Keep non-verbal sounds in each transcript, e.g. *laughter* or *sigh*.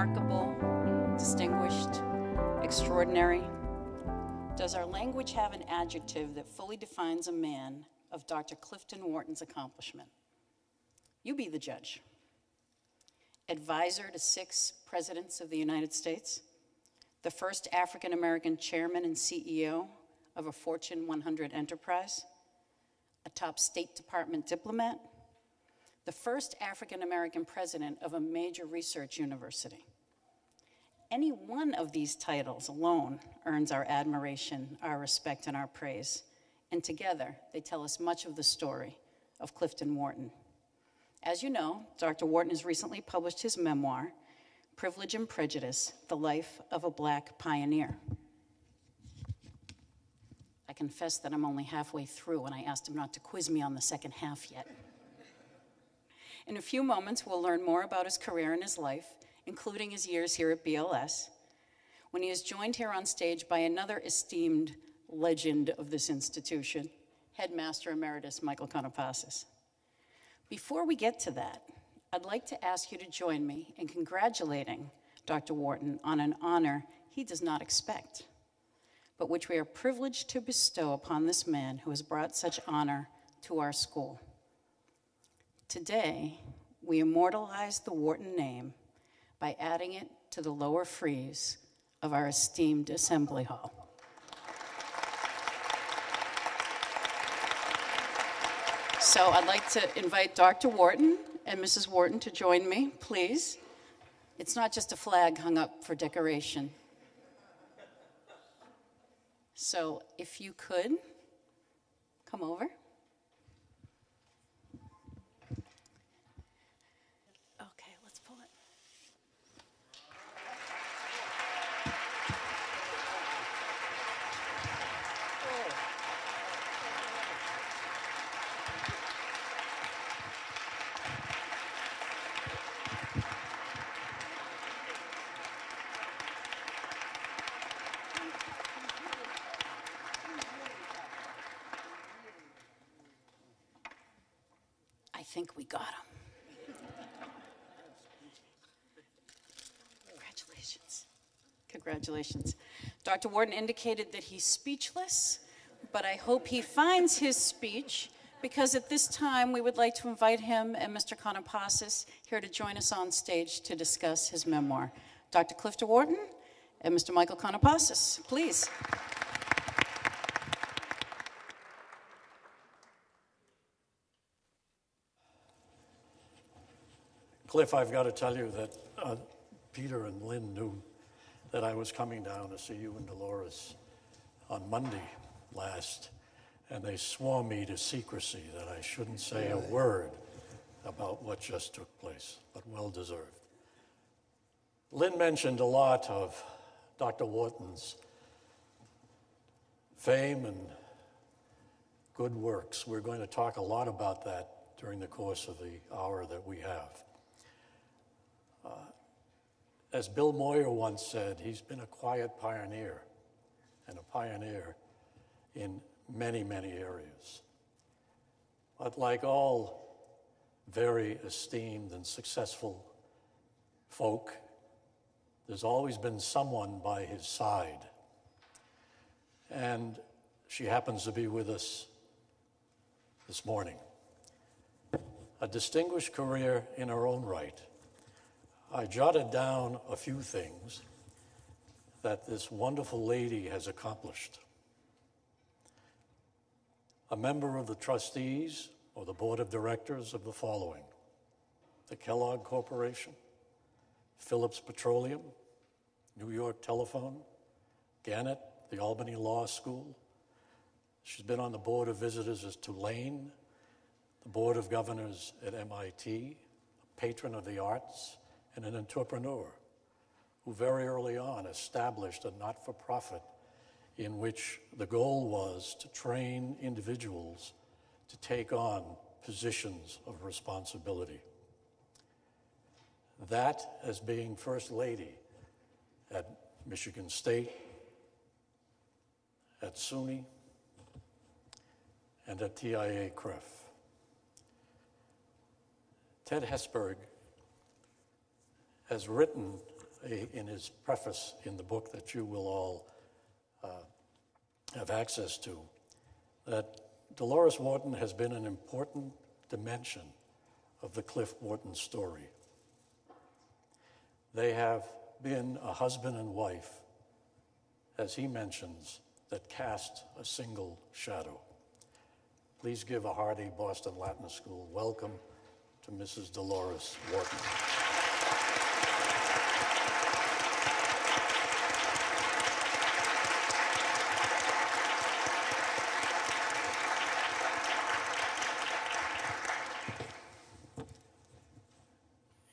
remarkable, distinguished, extraordinary? Does our language have an adjective that fully defines a man of Dr. Clifton Wharton's accomplishment? You be the judge. Advisor to six presidents of the United States, the first African American chairman and CEO of a Fortune 100 enterprise, a top State Department diplomat, the first African American president of a major research university. Any one of these titles alone earns our admiration, our respect, and our praise. And together, they tell us much of the story of Clifton Wharton. As you know, Dr. Wharton has recently published his memoir, Privilege and Prejudice The Life of a Black Pioneer. I confess that I'm only halfway through, and I asked him not to quiz me on the second half yet. In a few moments, we'll learn more about his career and his life, including his years here at BLS, when he is joined here on stage by another esteemed legend of this institution, Headmaster Emeritus Michael Contompasis. Before we get to that, I'd like to ask you to join me in congratulating Dr. Wharton on an honor he does not expect, but which we are privileged to bestow upon this man who has brought such honor to our school. Today, we immortalize the Wharton name by adding it to the lower frieze of our esteemed Assembly Hall. So I'd like to invite Dr. Wharton and Mrs. Wharton to join me, please. It's not just a flag hung up for decoration. So if you could come over. Okay, let's pull it. I think we got him. Congratulations. Congratulations. Dr. Wharton indicated that he's speechless, but I hope he finds his speech because at this time we would like to invite him and Mr. Contompasis here to join us on stage to discuss his memoir. Dr. Clifton Wharton and Mr. Michael Contompasis, please. Cliff, I've got to tell you that uh, Peter and Lynn knew that I was coming down to see you and Dolores on Monday last, and they swore me to secrecy that I shouldn't say a word about what just took place, but well deserved. Lynn mentioned a lot of Dr. Wharton's fame and good works. We're going to talk a lot about that during the course of the hour that we have. Uh, As Bill Moyer once said, he's been a quiet pioneer and a pioneer in many, many areas. But like all very esteemed and successful folk, there's always been someone by his side. And she happens to be with us this morning. A distinguished career in her own right. I jotted down a few things that this wonderful lady has accomplished. A member of the trustees or the board of directors of the following the Kellogg Corporation, Phillips Petroleum, New York Telephone, Gannett, the Albany Law School. She's been on the board of visitors at Tulane, the board of governors at MIT, a patron of the arts, and an entrepreneur who very early on established a not for profit in which the goal was to train individuals to take on positions of responsibility. That, as being First Lady at Michigan State, at SUNY, and at TIAA-CREF. Ted Hesburgh has written a, in his preface in the book that you will all uh, have access to that Dolores Wharton has been an important dimension of the Cliff Wharton story. They have been a husband and wife, as he mentions, that cast a single shadow. Please give a hearty Boston Latin School welcome to Mrs. Dolores Wharton.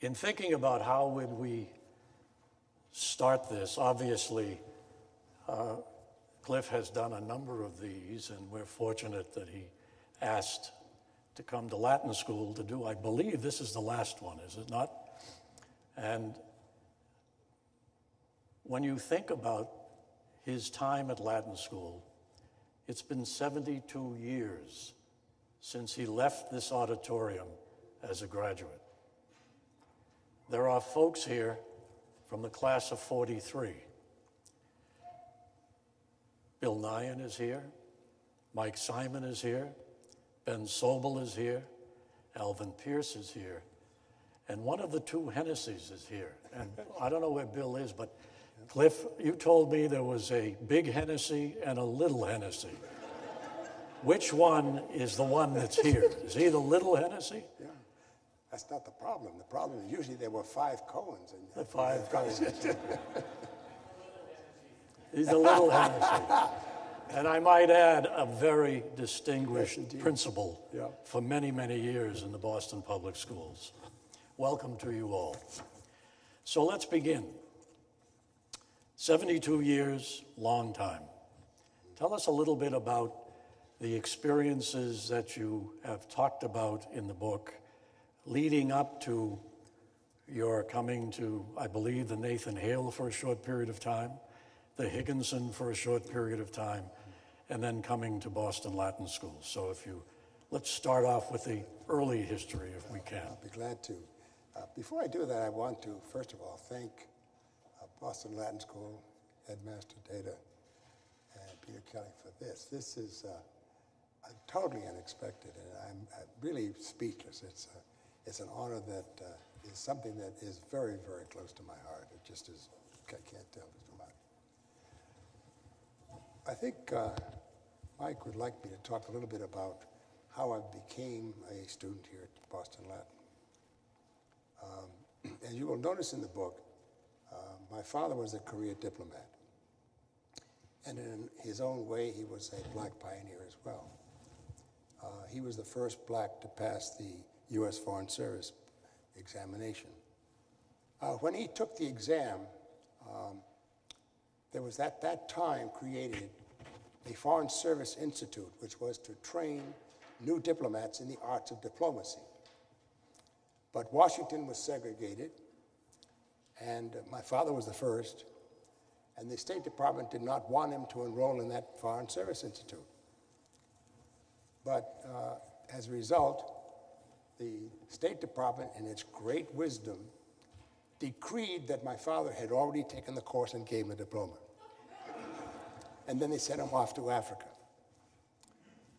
In thinking about how would we start this, obviously, uh, Cliff has done a number of these, and we're fortunate that he asked to come to Latin school to do. I believe this is the last one, is it not? And when you think about his time at Latin school, it's been 72 years since he left this auditorium as a graduate. There are folks here from the class of 43. Bill Nyan is here. Mike Simon is here. Ben Sobel is here. Alvin Pierce is here. And one of the two Hennessy's is here. And I don't know where Bill is, but Cliff, you told me there was a big Hennessy and a little Hennessy. Which one is the one that's here? Is he the little Hennessy? Yeah. That's not the problem. The problem is usually there were five Cohens. And The five *laughs* Cohens. He's a little Hennessy. And I might add, a very distinguished principal Yeah. for many, many years in the Boston Public Schools. Welcome to you all. So let's begin. 72 years, long time. Tell us a little bit about the experiences that you have talked about in the book leading up to your coming to, I believe, the Nathan Hale for a short period of time, the Higginson for a short period of time, and then coming to Boston Latin School. So if you, let's start off with the early history if we can. I'll be glad to. Uh, before I do that, I want to, first of all, thank uh, Boston Latin School, Headmaster Teta, and Peter Kelly for this. This is uh, uh, totally unexpected, and I'm uh, really speechless. It's, uh, it's an honor that uh, is something that is very, very close to my heart. It just is, I can't tell too much. I think uh, Mike would like me to talk a little bit about how I became a student here at Boston Latin. Um, *clears throat* as you will notice in the book, uh, my father was a career diplomat. And in his own way, he was a black pioneer as well. Uh, he was the first black to pass the U.S. Foreign Service examination. Uh, when he took the exam, um, there was at that time created a Foreign Service Institute, which was to train new diplomats in the arts of diplomacy. But Washington was segregated, and my father was the first, and the State Department did not want him to enroll in that Foreign Service Institute. But uh, as a result, the State Department, in its great wisdom, decreed that my father had already taken the course and gave him a diploma. And then they sent him off to Africa.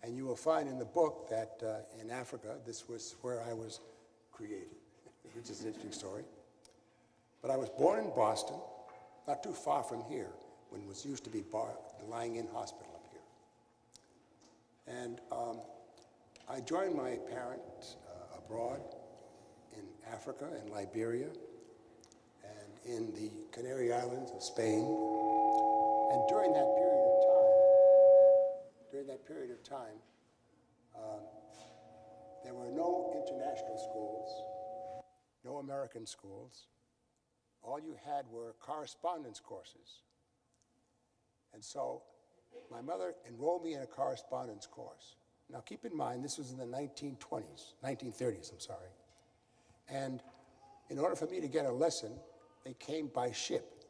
And you will find in the book that uh, in Africa, this was where I was created, *laughs* which is an interesting story. But I was born in Boston, not too far from here, when it was used to be Bar- Lying In Hospital up here. And um, I joined my parents abroad in Africa and Liberia and in the Canary Islands of Spain. And during that period of time, during that period of time, um, there were no international schools, no American schools. All you had were correspondence courses. And so my mother enrolled me in a correspondence course. Now keep in mind, this was in the 1920s, 1930s, I'm sorry. And in order for me to get a lesson, they came by ship.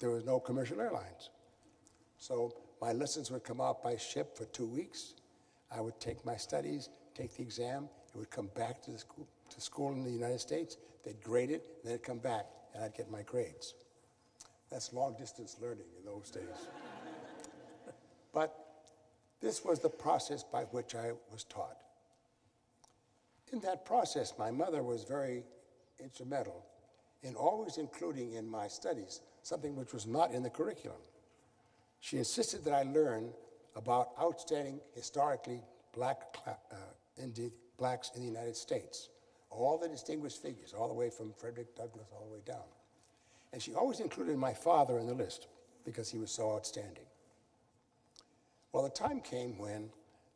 There was no commercial airlines. So my lessons would come out by ship for two weeks. I would take my studies, take the exam, it would come back to the school, to school in the United States. They'd grade it, and then it'd come back. and I'd get my grades. That's long distance learning in those days. *laughs* but this was the process by which I was taught. In that process, my mother was very instrumental in always including in my studies something which was not in the curriculum. She insisted that I learn about outstanding historically black uh, blacks in the United States, all the distinguished figures, all the way from Frederick Douglass all the way down. And she always included my father in the list because he was so outstanding. Well, the time came when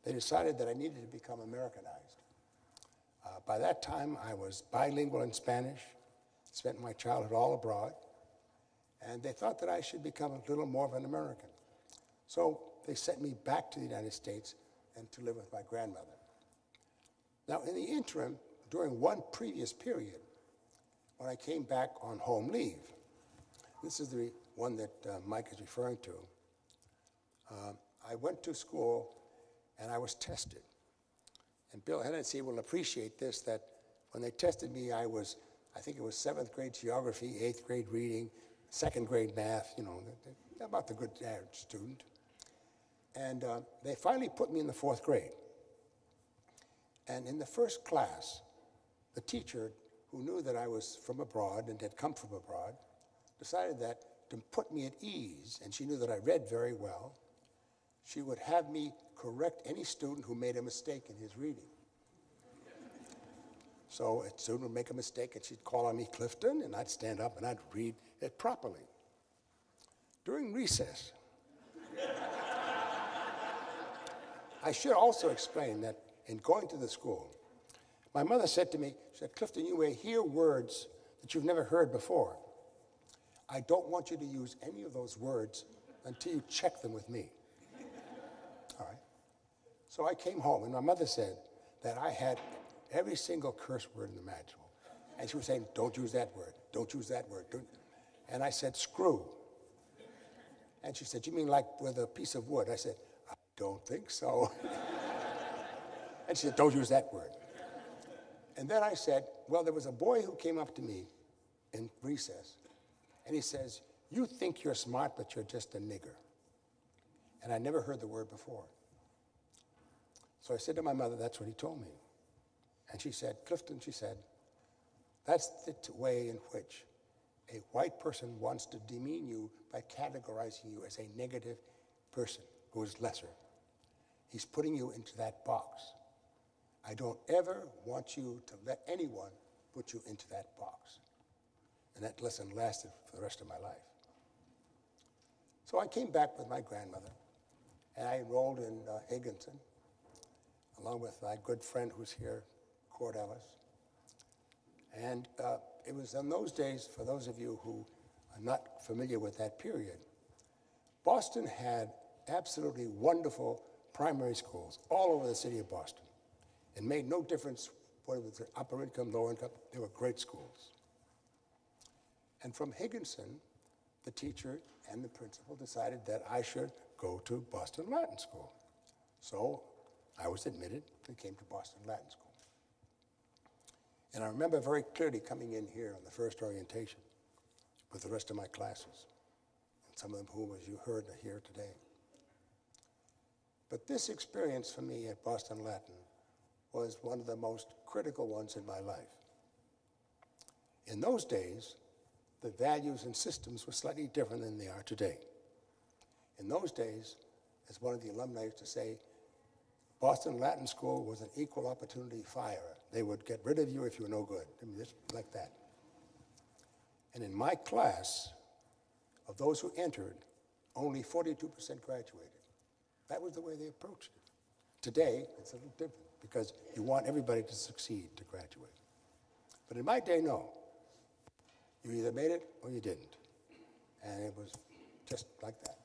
they decided that I needed to become Americanized. Uh, by that time, I was bilingual in Spanish, spent my childhood all abroad, and they thought that I should become a little more of an American. So they sent me back to the United States and to live with my grandmother. Now, in the interim, during one previous period, when I came back on home leave, this is the one that uh, Mike is referring to. Uh, I went to school and I was tested. And Bill Hennessy will appreciate this that when they tested me, I was, I think it was seventh grade geography, eighth grade reading, second grade math, you know, about the good average student. And uh, they finally put me in the fourth grade. And in the first class, the teacher, who knew that I was from abroad and had come from abroad, decided that to put me at ease, and she knew that I read very well, she would have me correct any student who made a mistake in his reading. So a student would make a mistake and she'd call on me Clifton, and I'd stand up and I'd read it properly. During recess, I should also explain that in going to the school, my mother said to me, she said, Clifton, you may hear words that you've never heard before. I don't want you to use any of those words until you check them with me. So I came home, and my mother said that I had every single curse word in the manual. And she was saying, Don't use that word. Don't use that word. Don't. And I said, Screw. And she said, You mean like with a piece of wood? I said, I don't think so. *laughs* and she said, Don't use that word. And then I said, Well, there was a boy who came up to me in recess, and he says, You think you're smart, but you're just a nigger. And I never heard the word before. So I said to my mother, That's what he told me. And she said, Clifton, she said, that's the way in which a white person wants to demean you by categorizing you as a negative person who is lesser. He's putting you into that box. I don't ever want you to let anyone put you into that box. And that lesson lasted for the rest of my life. So I came back with my grandmother, and I enrolled in uh, Higginson, along with my good friend who's here, Cord Ellis. And uh, it was in those days, for those of you who are not familiar with that period, Boston had absolutely wonderful primary schools all over the city of Boston. It made no difference whether it was upper income, lower income, they were great schools. And from Higginson, the teacher and the principal decided that I should go to Boston Latin School. So I was admitted and came to Boston Latin School. And I remember very clearly coming in here on the first orientation with the rest of my classes, and some of them whom, as you heard, are here today. But this experience for me at Boston Latin was one of the most critical ones in my life. In those days, the values and systems were slightly different than they are today. In those days, as one of the alumni used to say, Boston Latin School was an equal opportunity fire. They would get rid of you if you were no good. I mean, just like that. And in my class, of those who entered, only 42% graduated. That was the way they approached it. Today, it's a little different because you want everybody to succeed to graduate. But in my day, no. You either made it or you didn't. And it was just like that.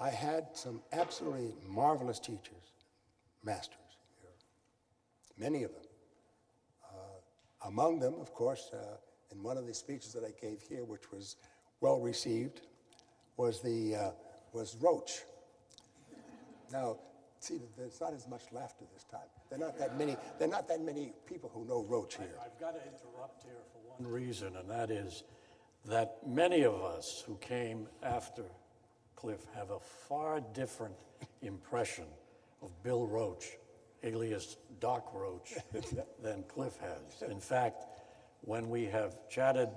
I had some absolutely marvelous teachers, masters many of them. Uh, among them, of course, uh, in one of the speeches that I gave here, which was well received, was, the, uh, was Roach. Now, see, there's not as much laughter this time. There are not that many, there are not that many people who know Roach here. I've got to interrupt here for one reason, and that is that many of us who came after Cliff have a far different impression of Bill Roach, alias Doc Roach, *laughs* than Cliff has. In fact, when we have chatted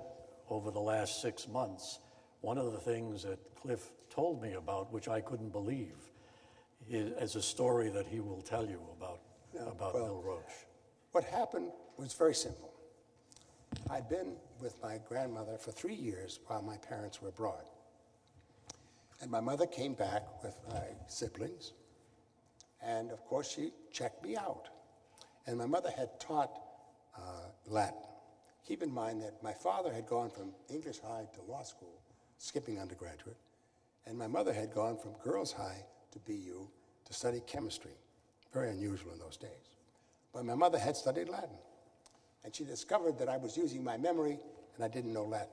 over the last six months, one of the things that Cliff told me about, which I couldn't believe, is, a story that he will tell you about, about well- Bill Roach. What happened was very simple. I'd been with my grandmother for three years while my parents were abroad. And my mother came back with my siblings, and of course, she checked me out. And my mother had taught uh, Latin. Keep in mind that my father had gone from English High to law school, skipping undergraduate, and my mother had gone from Girls High to BU to study chemistry. Very unusual in those days. But my mother had studied Latin. And she discovered that I was using my memory and I didn't know Latin.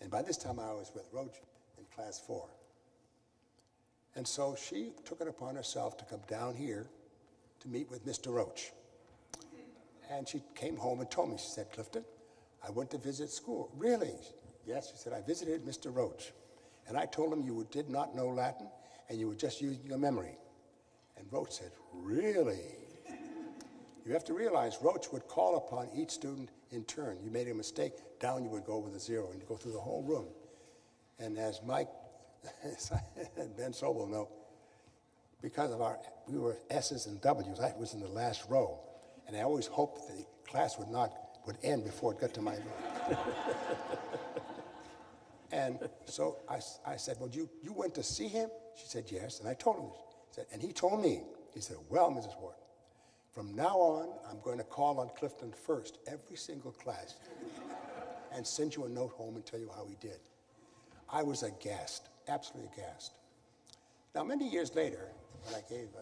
And by this time I was with Roach in class four. And so she took it upon herself to come down here to meet with Mr. Roach. And she came home and told me, she said, Clifton, I went to visit school. Really? Yes, she said, I visited Mr. Roach. And I told him you did not know Latin and you were just using your memory. And Roach said, Really? *laughs* You have to realize Roach would call upon each student in turn. You made a mistake, down you would go with a zero, and you go through the whole room. And as Mike *laughs* Ben Sobel know, because of our, we were S's and W's, I was in the last row. And I always hoped the class would not, would end before it got to my room. *laughs* and so I, I said, well, you, you went to see him? She said, yes. And I told him this. Said, and he told me, he said, well, Mrs. Ward, from now on, I'm going to call on Clifton first, every single class, and send you a note home and tell you how he did. I was aghast, absolutely aghast. Now, many years later, when I gave uh,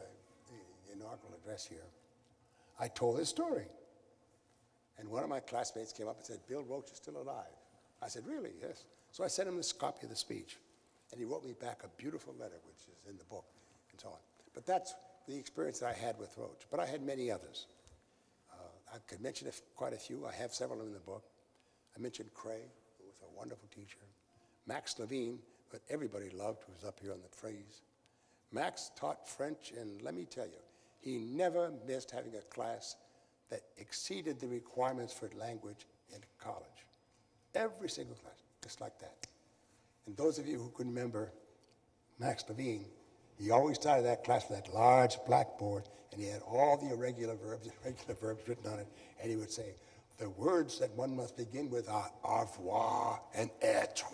the inaugural address here, I told this story. And one of my classmates came up and said, Bill Roach is still alive. I said, Really? Yes. So I sent him this copy of the speech. And he wrote me back a beautiful letter, which is in the book, and so on. But that's the experience that I had with Roach. But I had many others. Uh, I could mention quite a few. I have several in the book. I mentioned Cray, who was a wonderful teacher. Max Levine, that everybody loved, who was up here on the frieze. Max taught French, and let me tell you, he never missed having a class that exceeded the requirements for language in college. Every single class, just like that. And those of you who can remember Max Levine, he always started that class with that large blackboard, and he had all the irregular verbs, *laughs* irregular verbs written on it, and he would say, the words that one must begin with are au revoir and être.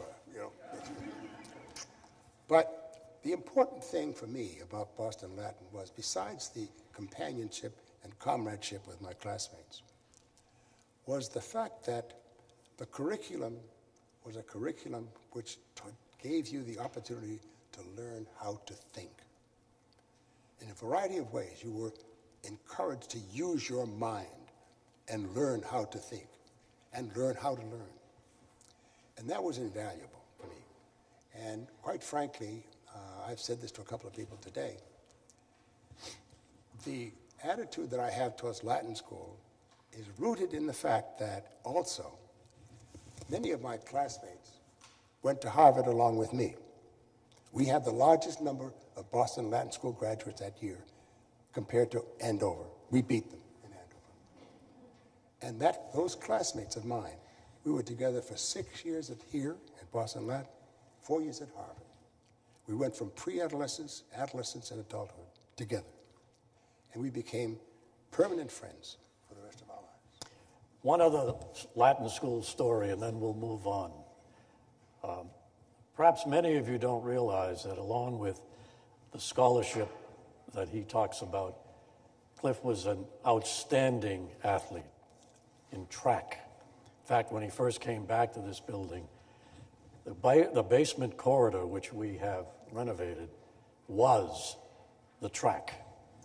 But the important thing for me about Boston Latin was, besides the companionship and comradeship with my classmates, was the fact that the curriculum was a curriculum which gave you the opportunity to learn how to think. In a variety of ways, you were encouraged to use your mind and learn how to think and learn how to learn. And that was invaluable. And quite frankly, uh, I've said this to a couple of people today. The attitude that I have towards Latin school is rooted in the fact that also many of my classmates went to Harvard along with me. We had the largest number of Boston Latin School graduates that year compared to Andover. We beat them in Andover. And that, those classmates of mine, we were together for six years at here at Boston Latin, four years at Harvard. We went from pre-adolescence, adolescence, and adulthood together. And we became permanent friends for the rest of our lives. One other Latin school story, and then we'll move on. Um, perhaps many of you don't realize that along with the scholarship that he talks about, Cliff was an outstanding athlete in track. In fact, when he first came back to this building, the, ba- the basement corridor, which we have renovated, was the track.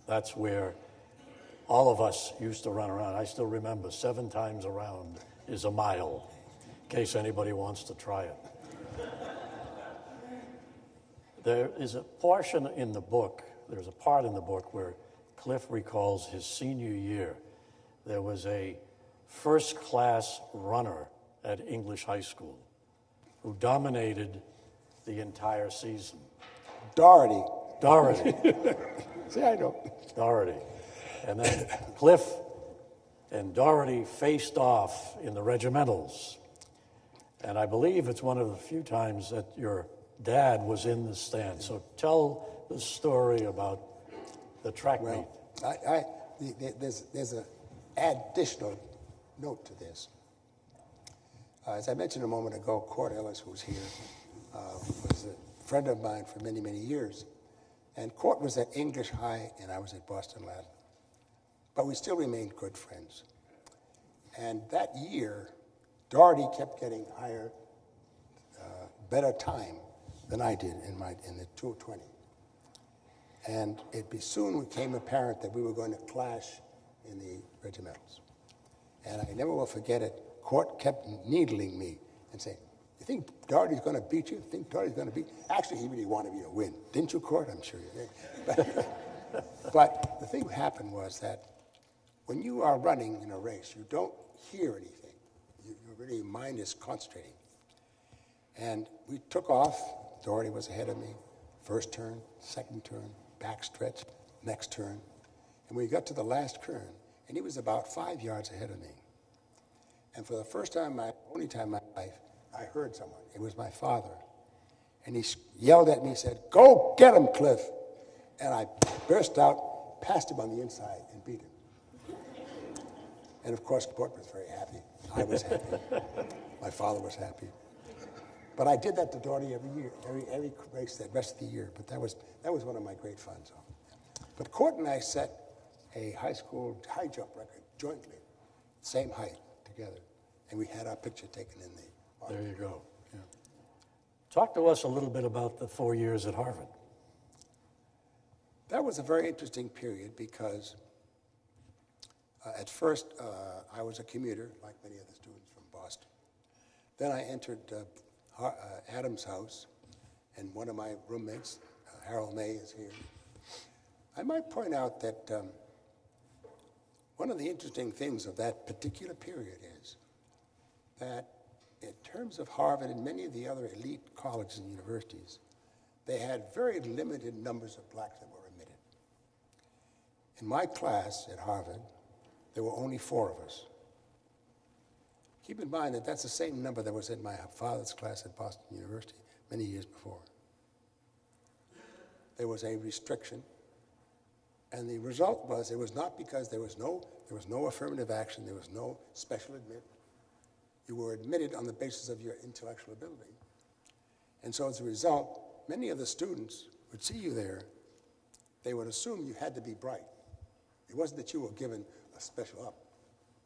That's where all of us used to run around. I still remember seven times around is a mile, in case anybody wants to try it. There is a portion in the book there's a part in the book where Cliff recalls his senior year. There was a first class runner at English High School who dominated the entire season. Doherty. Doherty. *laughs* See, I know. Doherty. And then Cliff and Doherty faced off in the regimentals. And I believe it's one of the few times that your dad was in the stand. So tell the story about the track meet. Well, I, I, the- the- there's, there's an additional note to this. Uh, as I mentioned a moment ago, Court Ellis, who's here, uh, was a friend of mine for many, many years. And Court was at English High, and I was at Boston Latin. But we still remained good friends. And that year, Doherty kept getting higher, uh, better time than I did in, my, in the 220. And it be soon became apparent that we were going to clash in the regimentals. And I never will forget it. Court kept needling me and saying, You think Doherty's going to beat you? You think Doherty's going to beat Actually, he really wanted me to win. Didn't you, Court? I'm sure you did. But, *laughs* but the thing that happened was that when you are running in a race, you don't hear anything. You, your really mind is concentrating. And we took off. Doherty was ahead of me. First turn, second turn, back stretch, next turn. And we got to the last turn, and he was about five yards ahead of me. And for the first time, my only time in my life, I heard someone. It was my father. And he yelled at me said, Go get him, Cliff. And I burst out, passed him on the inside, and beat him. And of course, Court was very happy. I was happy. My father was happy. But I did that to Doherty every year, every, every race that rest of the year. But that was, that was one of my great fun. But Court and I set a high school high jump record jointly, same height together. And we had our picture taken in the. There you go. Yeah. Talk to us a little bit about the four years at Harvard. That was a very interesting period because uh, at first uh, I was a commuter, like many other students from Boston. Then I entered uh, uh, Adams House, and one of my roommates, uh, Harold May, is here. I might point out that um, one of the interesting things of that particular period is that in terms of Harvard and many of the other elite colleges and universities, they had very limited numbers of blacks that were admitted. In my class at Harvard, there were only four of us. Keep in mind that that's the same number that was in my father's class at Boston University many years before. There was a restriction, and the result was it was not because there was no, there was no affirmative action, there was no special admit. You were admitted on the basis of your intellectual ability. And so as a result, many of the students would see you there, they would assume you had to be bright. It wasn't that you were given a special up,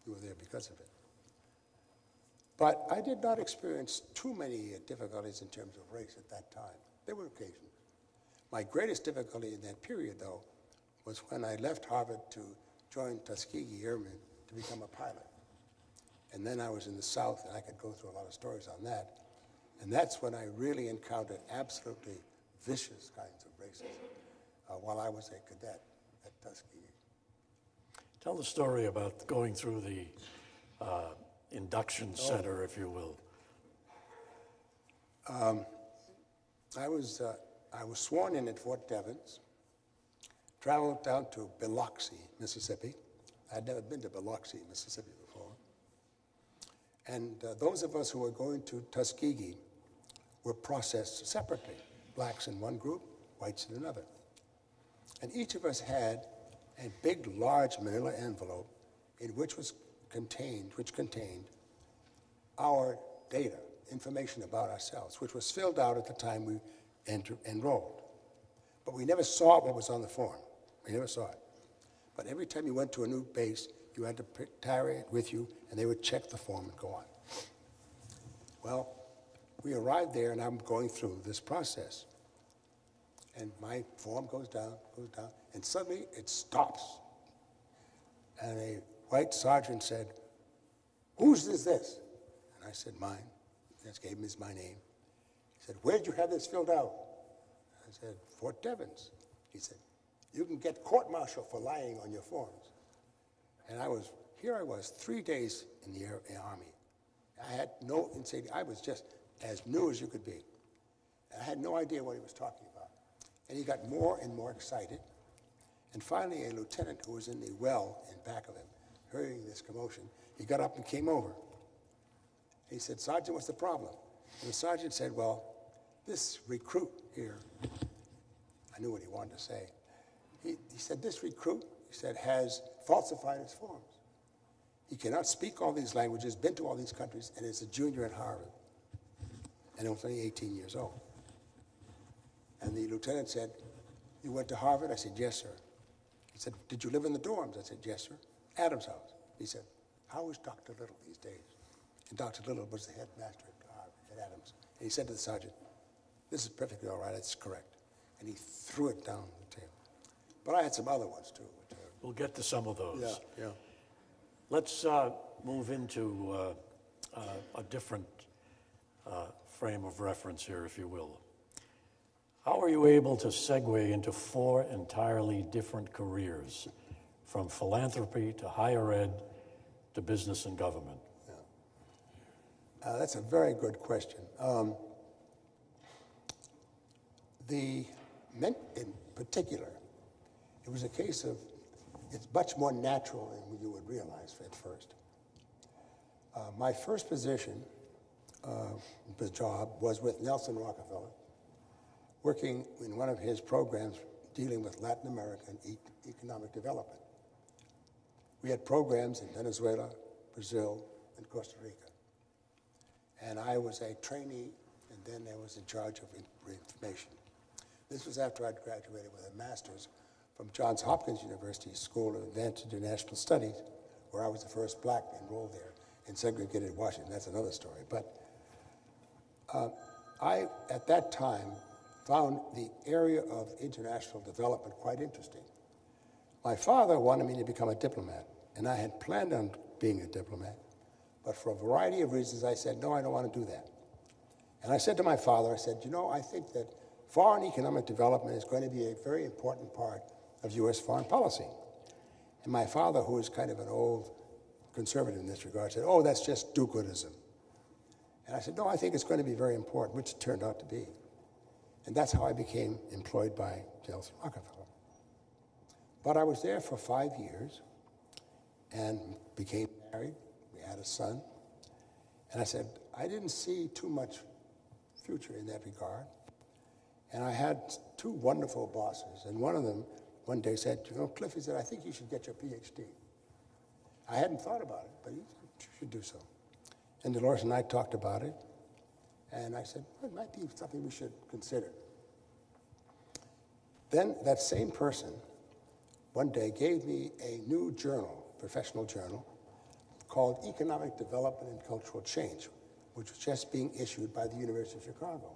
you were there because of it. But I did not experience too many uh, difficulties in terms of race at that time. There were occasions. My greatest difficulty in that period, though, was when I left Harvard to join Tuskegee Airmen to become a pilot. And then I was in the South, and I could go through a lot of stories on that. And that's when I really encountered absolutely vicious kinds of racism uh, while I was a cadet at Tuskegee. Tell the story about going through the uh, induction center, if you will. I was, uh, I was sworn in at Fort Devens, traveled down to Biloxi, Mississippi. I'd never been to Biloxi, Mississippi before. And uh, those of us who were going to Tuskegee were processed separately, blacks in one group, whites in another. And each of us had a big, large manila envelope in which was contained, which contained our data, information about ourselves, which was filled out at the time we enter, enrolled. But we never saw what was on the form. We never saw it. But every time you went to a new base, you had to carry it with you, and they would check the form and go on. Well, we arrived there, and I'm going through this process. And my form goes down, goes down, and suddenly it stops. And a white sergeant said, Whose is this? And I said, Mine. I just gave him his, my name. He said, Where'd you have this filled out? I said, Fort Devens. He said, you can get court-martial for lying on your forms. And I was, here I was, three days in the Air, Army. I had no insight. I was just as new as you could be. I had no idea what he was talking about. And he got more and more excited. And finally, a lieutenant who was in the well in back of him, hearing this commotion, he got up and came over. He said, Sergeant, what's the problem? And the sergeant said, Well, this recruit here, I knew what he wanted to say. He, he said, This recruit, he said, has falsified his forms. He cannot speak all these languages, been to all these countries, and is a junior at Harvard. And he was only 18 years old. And the lieutenant said, You went to Harvard? I said, Yes, sir. He said, Did you live in the dorms? I said, Yes, sir. Adams House. He said, How is Dr. Little these days? And Dr. Little was the headmaster at Harvard, at Adams. And he said to the sergeant, This is perfectly all right, it's correct. And he threw it down the table. But I had some other ones too. which are- We'll get to some of those. Yeah, yeah. Let's uh, move into uh, uh, a different uh, frame of reference here, if you will. How are you able to segue into four entirely different careers, from philanthropy to higher ed to business and government? Uh, that's a very good question. Um, the men, in particular, it was a case of it's much more natural than you would realize at first. Uh, my first position, uh, the job, was with Nelson Rockefeller, working in one of his programs dealing with Latin American e- economic development. We had programs in Venezuela, Brazil, and Costa Rica and I was a trainee, and then I was in charge of information. This was after I'd graduated with a master's from Johns Hopkins University School of Advanced International Studies, where I was the first black enrolled there in segregated Washington. That's another story. But uh, I, at that time, found the area of international development quite interesting. My father wanted me to become a diplomat, and I had planned on being a diplomat. But for a variety of reasons, I said, no, I don't want to do that. And I said to my father, I said, you know, I think that foreign economic development is going to be a very important part of U.S. foreign policy. And my father, who was kind of an old conservative in this regard, said, oh, that's just do-goodism. And I said, no, I think it's going to be very important, which it turned out to be. And that's how I became employed by Nelson Rockefeller. But I was there for five years and became married. We had a son. And I said, I didn't see too much future in that regard. And I had two wonderful bosses. And one of them one day said, You know, Cliff, he said, I think you should get your PhD. I hadn't thought about it, but You should do so. And Dolores and I talked about it. And I said, well, it might be something we should consider. Then that same person one day gave me a new journal, professional journal, called Economic Development and Cultural Change, which was just being issued by the University of Chicago.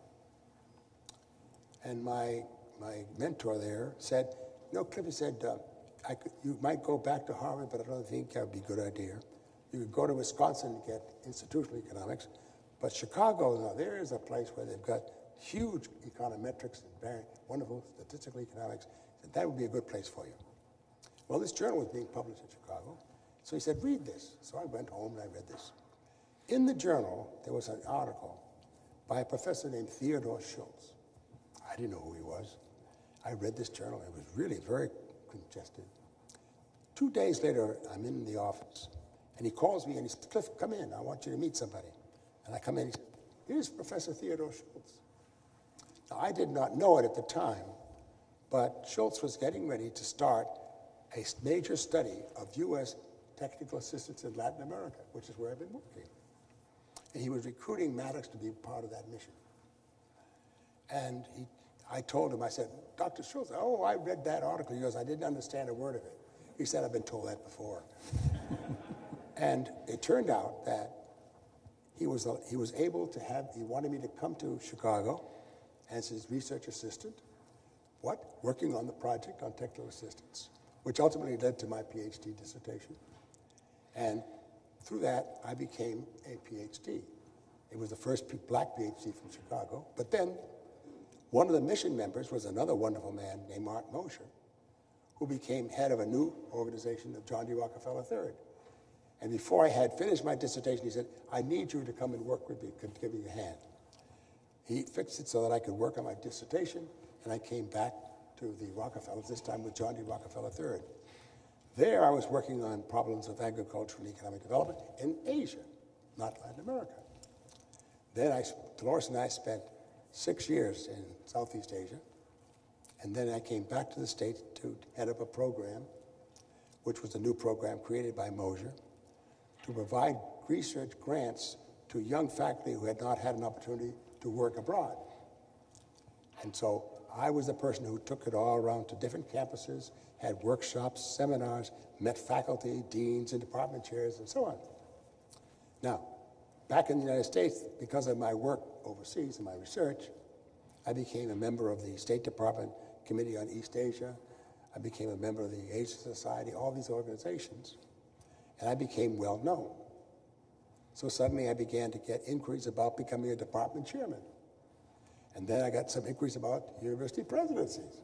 And my, my mentor there said, you know, said, uh, I could, you might go back to Harvard, but I don't think that would be a good idea. You could go to Wisconsin to get institutional economics, but Chicago, now there is a place where they've got huge econometrics and very wonderful statistical economics, and that would be a good place for you. Well, this journal was being published in Chicago, so he said, read this. So I went home and I read this. In the journal, there was an article by a professor named Theodore Schultz. I didn't know who he was. I read this journal. It was really very congested. Two days later, I'm in the office, and he calls me and he says, Cliff, come in. I want you to meet somebody. And I come in he says, here's Professor Theodore Schultz. Now, I did not know it at the time, but Schultz was getting ready to start a major study of U.S. technical assistance in Latin America, which is where I've been working. And he was recruiting Maddox to be part of that mission. And he, I told him, I said, Dr. Schultz, oh, I read that article. He goes, I didn't understand a word of it. He said, I've been told that before. *laughs* and it turned out that he was, he was able to have, he wanted me to come to Chicago as his research assistant. What? Working on the project on technical assistance, which ultimately led to my PhD dissertation. And through that, I became a PhD. It was the first black PhD from Chicago. But then, one of the mission members was another wonderful man named Art Mosher, who became head of a new organization of John D. Rockefeller III. And before I had finished my dissertation, he said, I need you to come and work with me, could give me a hand. He fixed it so that I could work on my dissertation, and I came back to the Rockefellers, this time with John D. Rockefeller III. There, I was working on problems of agriculture and economic development in Asia, not Latin America. Then I, Dolores and I spent six years in Southeast Asia, and then I came back to the States to head up a program, which was a new program created by Mosher, to provide research grants to young faculty who had not had an opportunity to work abroad. And so I was the person who took it all around to different campuses, had workshops, seminars, met faculty, deans, and department chairs, and so on. Now, back in the United States, because of my work overseas and my research, I became a member of the State Department Committee on East Asia. I became a member of the Asia Society, all these organizations, and I became well known. So suddenly I began to get inquiries about becoming a department chairman. And then I got some inquiries about university presidencies.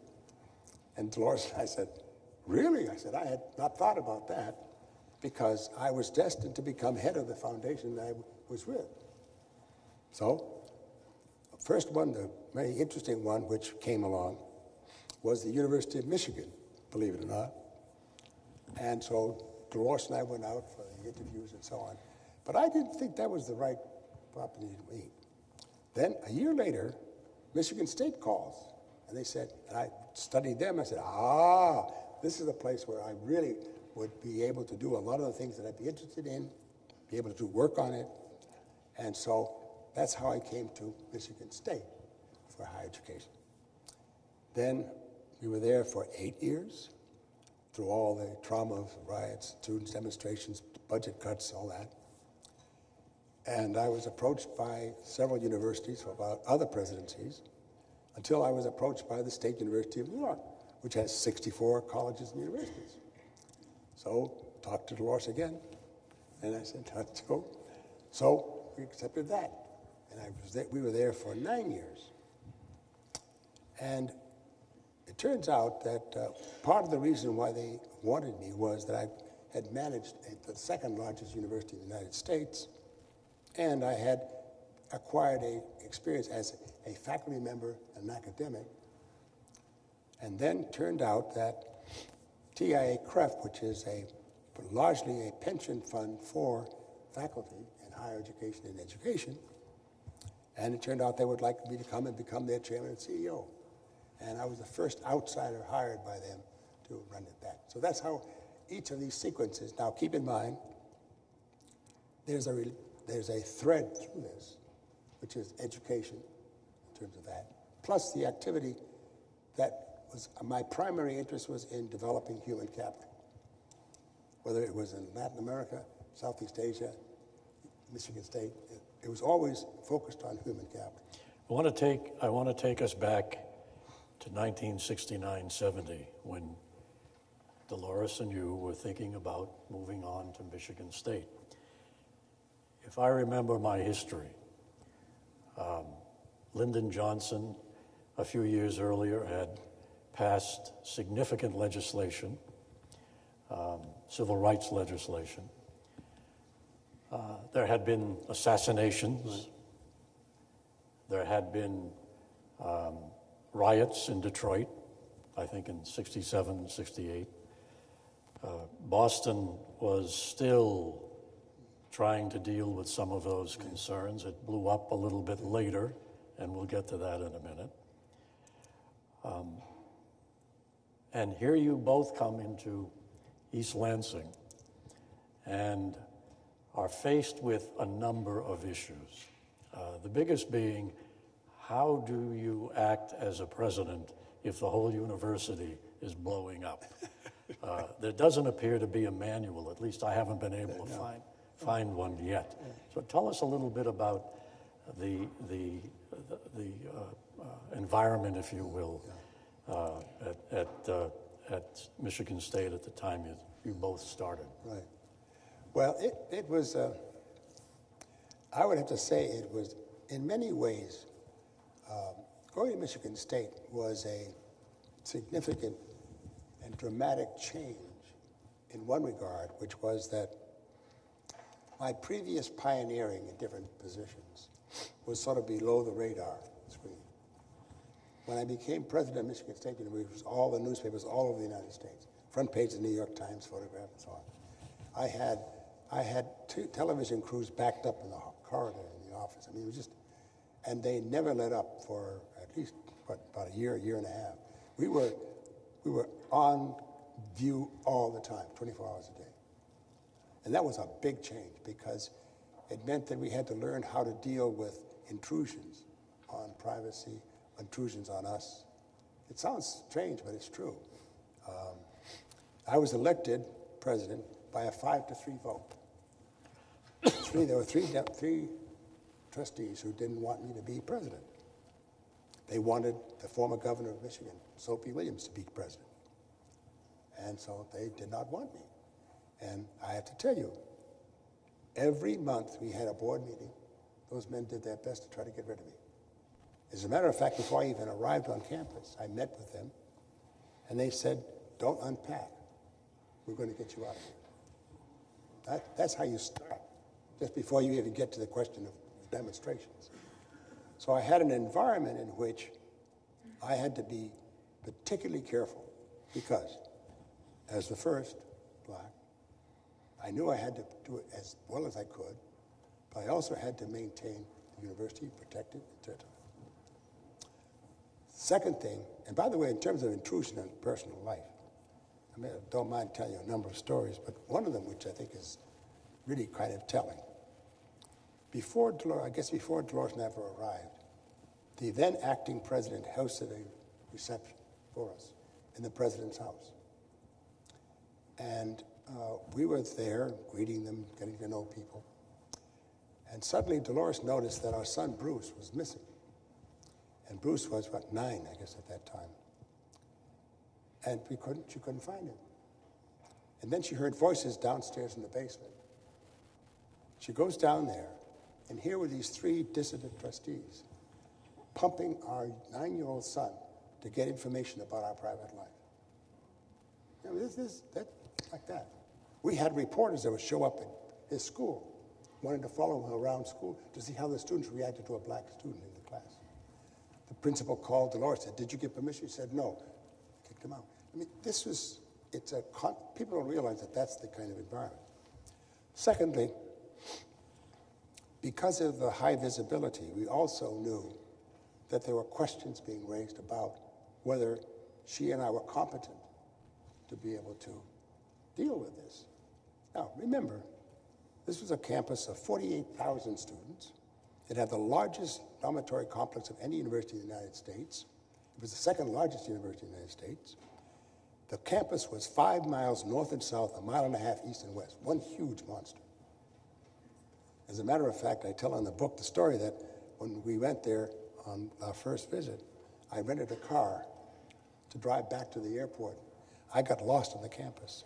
And Dolores, and I said, Really? I said, I had not thought about that because I was destined to become head of the foundation I was with. So, first one, the very interesting one which came along, was the University of Michigan, believe it or not. And so Dolores and I went out for the interviews and so on. But I didn't think that was the right property to me. Then a year later, Michigan State calls, and they said, and I studied them. I said, ah, this is a place where I really would be able to do a lot of the things that I'd be interested in, be able to do work on it. And so that's how I came to Michigan State for higher education. Then we were there for eight years through all the trauma of riots, students' demonstrations, budget cuts, all that. And I was approached by several universities about other presidencies until I was approached by the State University of New York, which has 64 colleges and universities. So talked to Dolores again, and I said, let's. So we accepted that. And I was there, we were there for nine years. And it turns out that uh, part of the reason why they wanted me was that I had managed the second largest university in the United States, and I had acquired a experience as a faculty member and an academic. And then turned out that TIAA-CREF, which is a largely a pension fund for faculty in higher education and education, and it turned out they would like me to come and become their chairman and CEO. And I was the first outsider hired by them to run it back. So that's how each of these sequences. Now, keep in mind, there's a, there's a thread through this, which is education in terms of that, plus the activity that was my primary interest was in developing human capital. Whether it was in Latin America, Southeast Asia, Michigan State, it, it was always focused on human capital. I want to take, I want to take us back to 1969 70 when Dolores and you were thinking about moving on to Michigan State. If I remember my history, um, Lyndon Johnson, a few years earlier, had passed significant legislation, um, civil rights legislation. Uh, there had been assassinations. There had been um, riots in Detroit, I think in 67, 68. Uh, Boston was still trying to deal with some of those concerns. It blew up a little bit later, and we'll get to that in a minute. Um, and here you both come into East Lansing and are faced with a number of issues. Uh, the biggest being how do you act as a president if the whole university is blowing up? *laughs* Uh, there doesn't appear to be a manual, at least I haven't been able to find, find one yet. So tell us a little bit about the, the, the, the uh, uh, environment, if you will, uh, at, at, uh, at Michigan State at the time you, you both started. Right. Well, it, it was, uh, I would have to say it was, in many ways, going to Michigan State was a significant and dramatic change in one regard, which was that my previous pioneering in different positions was sort of below the radar. When I became president of Michigan State University, it was all the newspapers all over the United States, front page of the New York Times, photograph, and so on. I had, I had two television crews backed up in the corridor in the office. I mean, it was just, and they never let up for at least what, about a year, a year and a half. We were, we were on view all the time, 24 hours a day. And that was a big change because it meant that we had to learn how to deal with intrusions on privacy, intrusions on us. It sounds strange, but it's true. Um, I was elected president by a five to three vote. three, there were three, three trustees who didn't want me to be president. They wanted the former governor of Michigan, Soapy Williams, to be president. And so they did not want me. And I have to tell you, every month we had a board meeting. Those men did their best to try to get rid of me. As a matter of fact, before I even arrived on campus, I met with them, and they said, Don't unpack. We're going to get you out of here. That, that's how you start, just before you even get to the question of demonstrations. So I had an environment in which I had to be particularly careful because, as the first black, I knew I had to do it as well as I could, but I also had to maintain the university, protect it, etc. Second thing, and by the way, in terms of intrusion on personal life, I mean, I don't mind telling you a number of stories, but one of them, which I think is really kind of telling. Before Dolores, I guess before Dolores never arrived, the then acting president hosted a reception for us in the president's house. And uh, we were there greeting them, getting to know people. And suddenly Dolores noticed that our son Bruce was missing. And Bruce was, what, nine, I guess, at that time. And we couldn't, she couldn't find him. And then she heard voices downstairs in the basement. She goes down there, and here were these three dissident trustees pumping our nine year old son to get information about our private life. This, this, that, like that. We had reporters that would show up at his school, wanting to follow him around school to see how the students reacted to a black student in. The principal called Dolores, said, Did you get permission? She said, No. Kicked him out. I mean, this was, it's a, people don't realize that that's the kind of environment. Secondly, because of the high visibility, we also knew that there were questions being raised about whether she and I were competent to be able to deal with this. Now, remember, this was a campus of 48,000 students. It had the largest dormitory complex of any university in the United States. It was the second largest university in the United States. The campus was five miles north and south, a mile and a half east and west, one huge monster. As a matter of fact, I tell in the book the story that when we went there on our first visit, I rented a car to drive back to the airport. I got lost on the campus.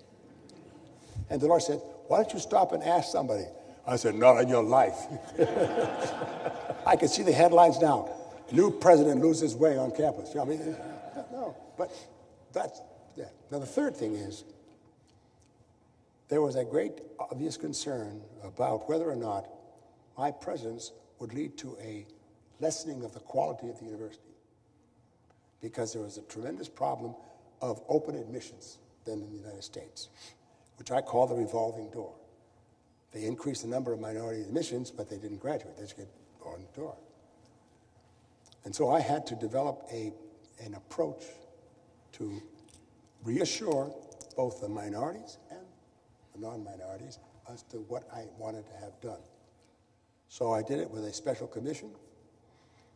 And the Lord said, Why don't you stop and ask somebody? I said, Not in your life. *laughs* I can see the headlines now. New president loses way on campus. You know, I mean, no, but that's, yeah. Now, the third thing is, there was a great obvious concern about whether or not my presence would lead to a lessening of the quality of the university because there was a tremendous problem of open admissions then in the United States, which I call the revolving door. They increased the number of minority admissions, but they didn't graduate. They just get on the door. And so I had to develop a, an approach to reassure both the minorities and the non-minorities as to what I wanted to have done. So I did it with a special commission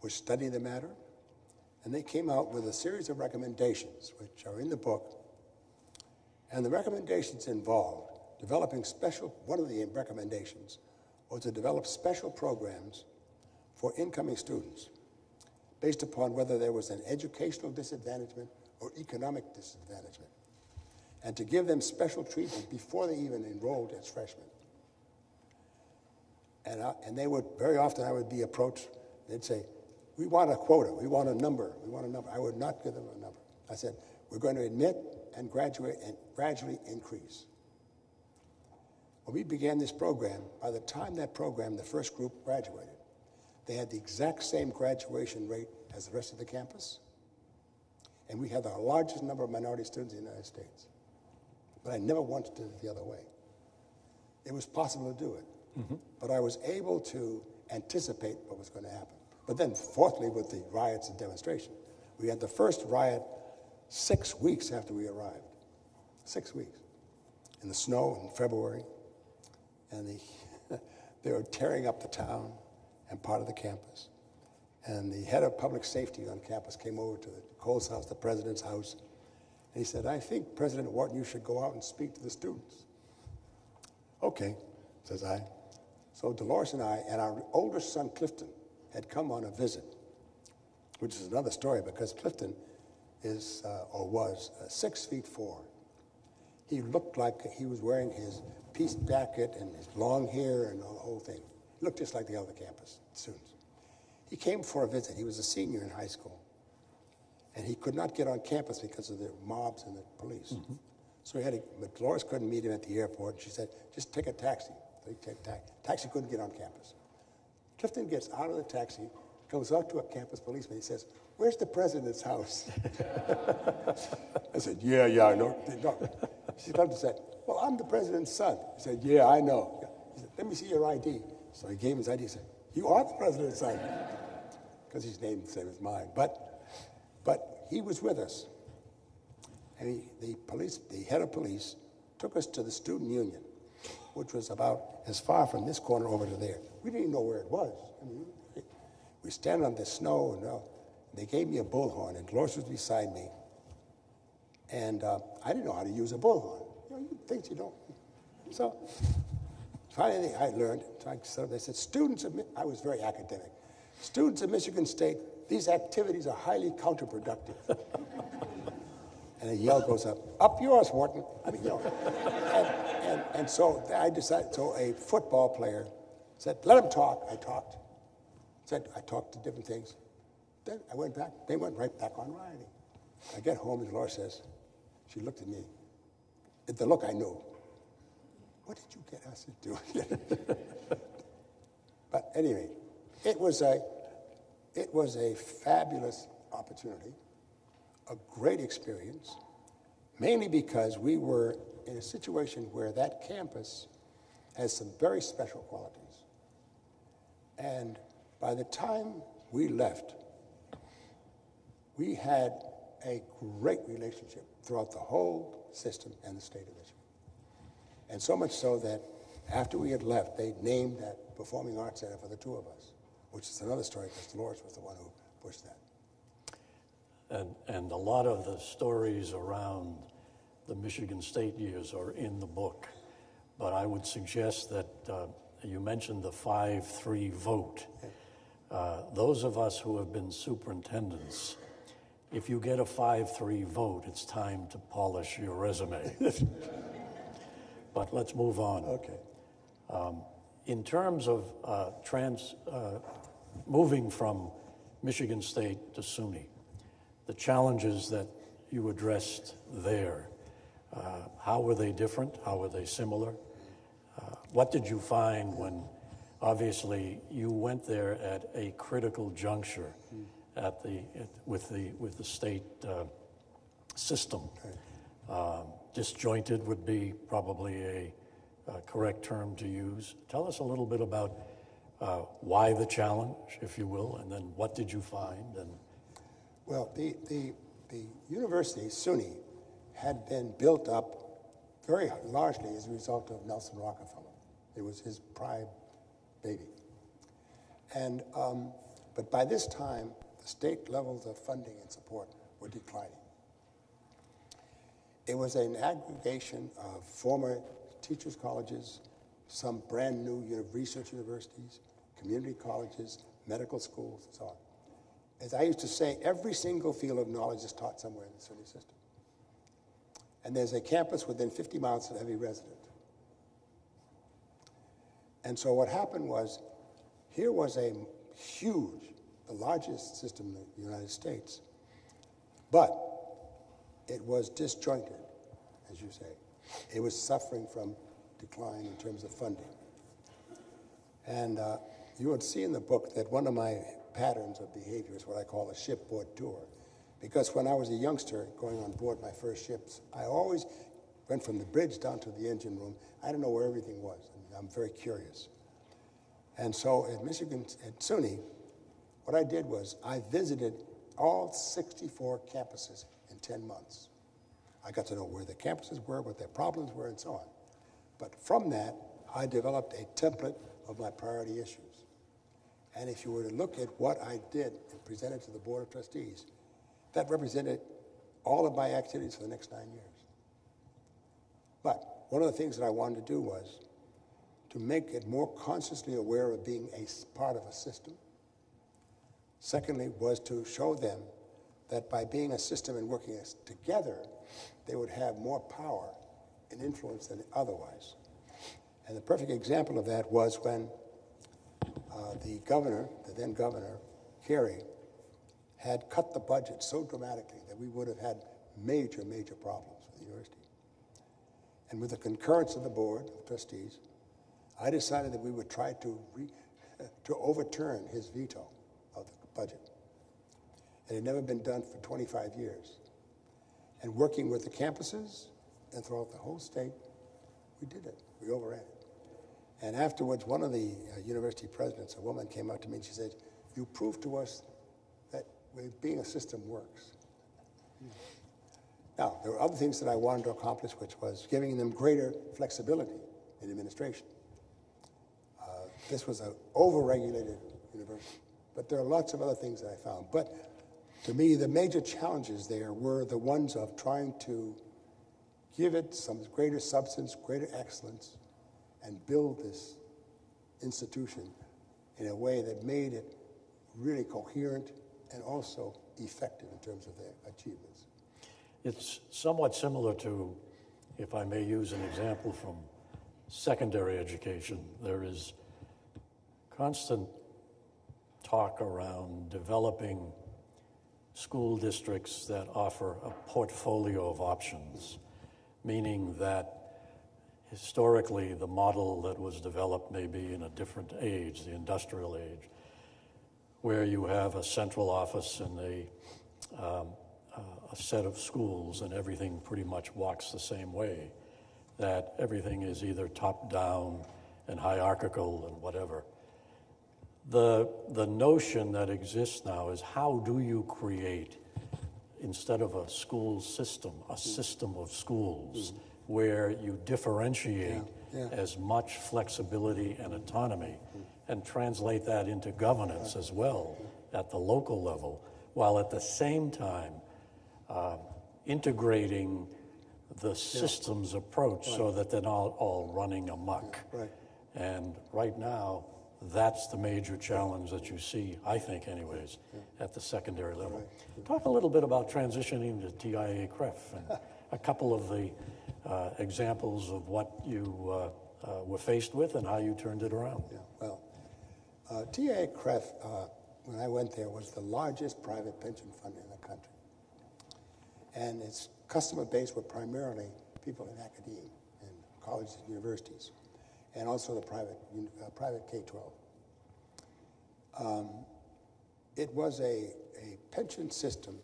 which studied the matter, and they came out with a series of recommendations, which are in the book. And the recommendations involved developing special, one of the recommendations was to develop special programs for incoming students based upon whether there was an educational disadvantagement or economic disadvantagement, and to give them special treatment before they even enrolled as freshmen. And, I, and they would, very often I would be approached, they'd say, we want a quota, we want a number, we want a number. I would not give them a number. I said, we're going to admit and graduate and gradually increase. When we began this program, by the time that program, the first group graduated, they had the exact same graduation rate as the rest of the campus. And we had the largest number of minority students in the United States. But I never once did it the other way. It was possible to do it. Mm-hmm. But I was able to anticipate what was going to happen. But then, fourthly, with the riots and demonstration, we had the first riot six weeks after we arrived. Six weeks. In the snow in February. And the, *laughs* they were tearing up the town and part of the campus. And the head of public safety on campus came over to the Cowles house, the president's house, and he said, I think, President Wharton, you should go out and speak to the students. Okay, says I. So Dolores and I and our oldest son, Clifton, had come on a visit, which is another story because Clifton is, uh, or was, uh, six feet four. He looked like he was wearing his peace jacket and his long hair and all the whole thing. He looked just like the other campus students. He came for a visit. He was a senior in high school. And he could not get on campus because of the mobs and the police. Mm-hmm. So he had to, but Dolores couldn't meet him at the airport. And She said, just take a taxi. They take ta- taxi couldn't get on campus. Clifton gets out of the taxi, goes up to a campus policeman. He says, where's the president's house? *laughs* I said, yeah, yeah, I know. *laughs* No. She Clifton said, well, I'm the president's son. He said, yeah, I know. He said, let me see your ID. So he gave him his ID. He said, you are the president's son. Because his name the same as mine. But, but he was with us. And he, the police, the head of police, took us to the student union, which was about as far from this corner over to there. We didn't even know where it was. I mean, we stand on the snow, and they gave me a bullhorn, and Dolores was beside me. And uh, I didn't know how to use a bullhorn. You know, you things you don't. So finally, I learned. So they said, students of, Mi-" I was very academic. Students of Michigan State, these activities are highly counterproductive. And a yell goes up, up yours, Wharton. I mean, you know. And, and, and so I decided, so a football player said, let him talk. I talked. Said, I talked to different things. Then I went back, they went right back on rioting. I get home and Laura says, she looked at me. At the look I knew. What did you get us to do? *laughs* but anyway, it was a, it was a fabulous opportunity a great experience, mainly because we were in a situation where that campus has some very special qualities. And by the time we left, we had a great relationship throughout the whole system and the state of Michigan. And so much so that after we had left, they named that Performing Arts Center for the two of us, which is another story because Dolores was the one who pushed that. And, and a lot of the stories around the Michigan State years are in the book. But I would suggest that uh, you mentioned the 5 3 vote. Uh, those of us who have been superintendents, if you get a 5 3 vote, it's time to polish your resume. *laughs* but let's move on. Okay. In terms of uh, trans, uh, moving from Michigan State to SUNY, the challenges that you addressed there, uh, how were they different? How were they similar? Uh, what did you find when, obviously, you went there at a critical juncture at the, at, with, the, with the state uh, system? Um, disjointed would be probably a, a correct term to use. Tell us a little bit about uh, why the challenge, if you will, and then what did you find? And Well, the, the, the university, SUNY, had been built up very largely as a result of Nelson Rockefeller. It was his prime baby. And, um, but by this time, state levels of funding and support were declining. It was an aggregation of former teachers' colleges, some brand new research universities, community colleges, medical schools, and so on. As I used to say, every single field of knowledge is taught somewhere in the SUNY system. And there's a campus within 50 miles of every resident. And so what happened was, here was a huge, the largest system in the United States, but it was disjointed, as you say. It was suffering from decline in terms of funding. And uh, you would see in the book that one of my patterns of behavior is what I call a shipboard tour. Because when I was a youngster going on board my first ships, I always went from the bridge down to the engine room. I didn't know where everything was. I'm very curious. And so at Michigan, at SUNY, what I did was I visited all 64 campuses in 10 months. I got to know where the campuses were, what their problems were, and so on. But from that, I developed a template of my priority issues. And if you were to look at what I did and presented to the Board of Trustees, that represented all of my activities for the next nine years. But one of the things that I wanted to do was to make it more consciously aware of being a part of a system. Secondly, was to show them that by being a system and working together, they would have more power and influence than otherwise. And the perfect example of that was when uh, the governor, the then governor, Carey, had cut the budget so dramatically that we would have had major, major problems with the university. And with the concurrence of the board of trustees, I decided that we would try to, to overturn his veto budget. It had never been done for 25 years. And working with the campuses and throughout the whole state, we did it. We overran it. And afterwards, one of the uh, university presidents, a woman, came up to me and she said, You proved to us that being a system works. Now, there were other things that I wanted to accomplish, which was giving them greater flexibility in administration. Uh, this was an overregulated university, but there are lots of other things that I found. But to me, the major challenges there were the ones of trying to give it some greater substance, greater excellence, and build this institution in a way that made it really coherent and also effective in terms of their achievements. It's somewhat similar to, if I may use an example from secondary education, there is constant talk around developing school districts that offer a portfolio of options, meaning that historically the model that was developed may be in a different age, the industrial age, where you have a central office and a, um, a set of schools and everything pretty much walks the same way, that everything is either top down and hierarchical and whatever. The, the notion that exists now is how do you create, instead of a school system, a system of schools where you differentiate Yeah, yeah. as much flexibility and autonomy and translate that into governance as well at the local level, while at the same time uh, integrating the systems approach so that they're not all running amok. Right. And right now, that's the major challenge that you see, I think anyways, at the secondary level. Talk a little bit about transitioning to TIAA-CREF and a couple of the uh, examples of what you uh, uh, were faced with and how you turned it around. Yeah, well, uh, TIAA-CREF, uh, when I went there, was the largest private pension fund in the country. And its customer base were primarily people in academia and colleges and universities, and also the private, uh, private K-12. Um, it was a, a pension system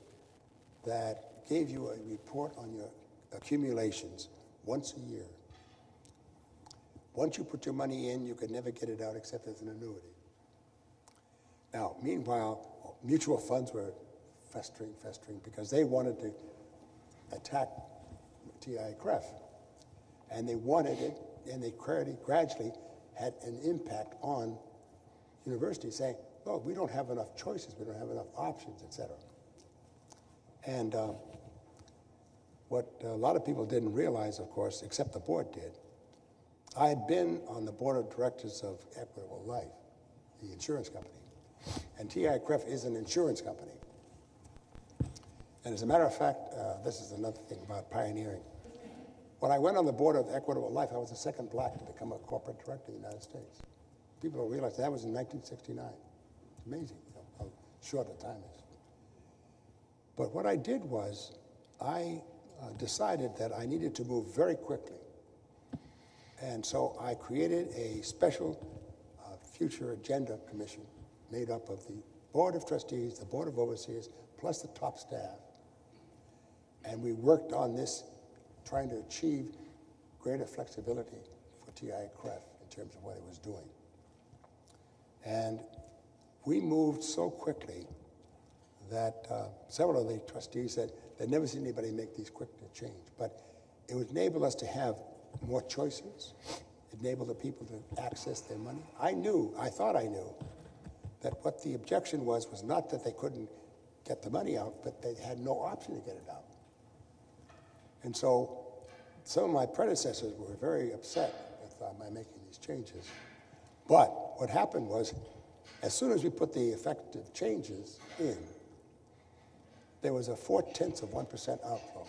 that gave you a report on your accumulations once a year. Once you put your money in, you could never get it out except as an annuity. Now, meanwhile, mutual funds were festering, festering, because they wanted to attack TIAA-CREF. And they wanted it, and they gradually, had an impact on universities, saying, look, we don't have enough choices, we don't have enough options, et cetera. And um, what a lot of people didn't realize, of course, except the board did, I had been on the board of directors of Equitable Life, the insurance company. And TIAA-CREF is an insurance company. And as a matter of fact, uh, this is another thing about pioneering. When I went on the board of Equitable Life, I was the second black to become a corporate director in the United States. People don't realize that was in 1969. It's amazing you know, how short a time is. But what I did was I uh, decided that I needed to move very quickly. And so I created a special uh, future agenda commission made up of the Board of Trustees, the Board of Overseers, plus the top staff. And we worked on this, trying to achieve greater flexibility for TIAA-CREF in terms of what it was doing. And we moved so quickly that uh, several of the trustees said they'd never seen anybody make these quick to change. But it would enable us to have more choices, enable the people to access their money. I knew, I thought I knew, that what the objection was was not that they couldn't get the money out, but they had no option to get it out. And so some of my predecessors were very upset with uh, my making these changes. But what happened was, as soon as we put the effective changes in, there was a four tenths of 1% outflow.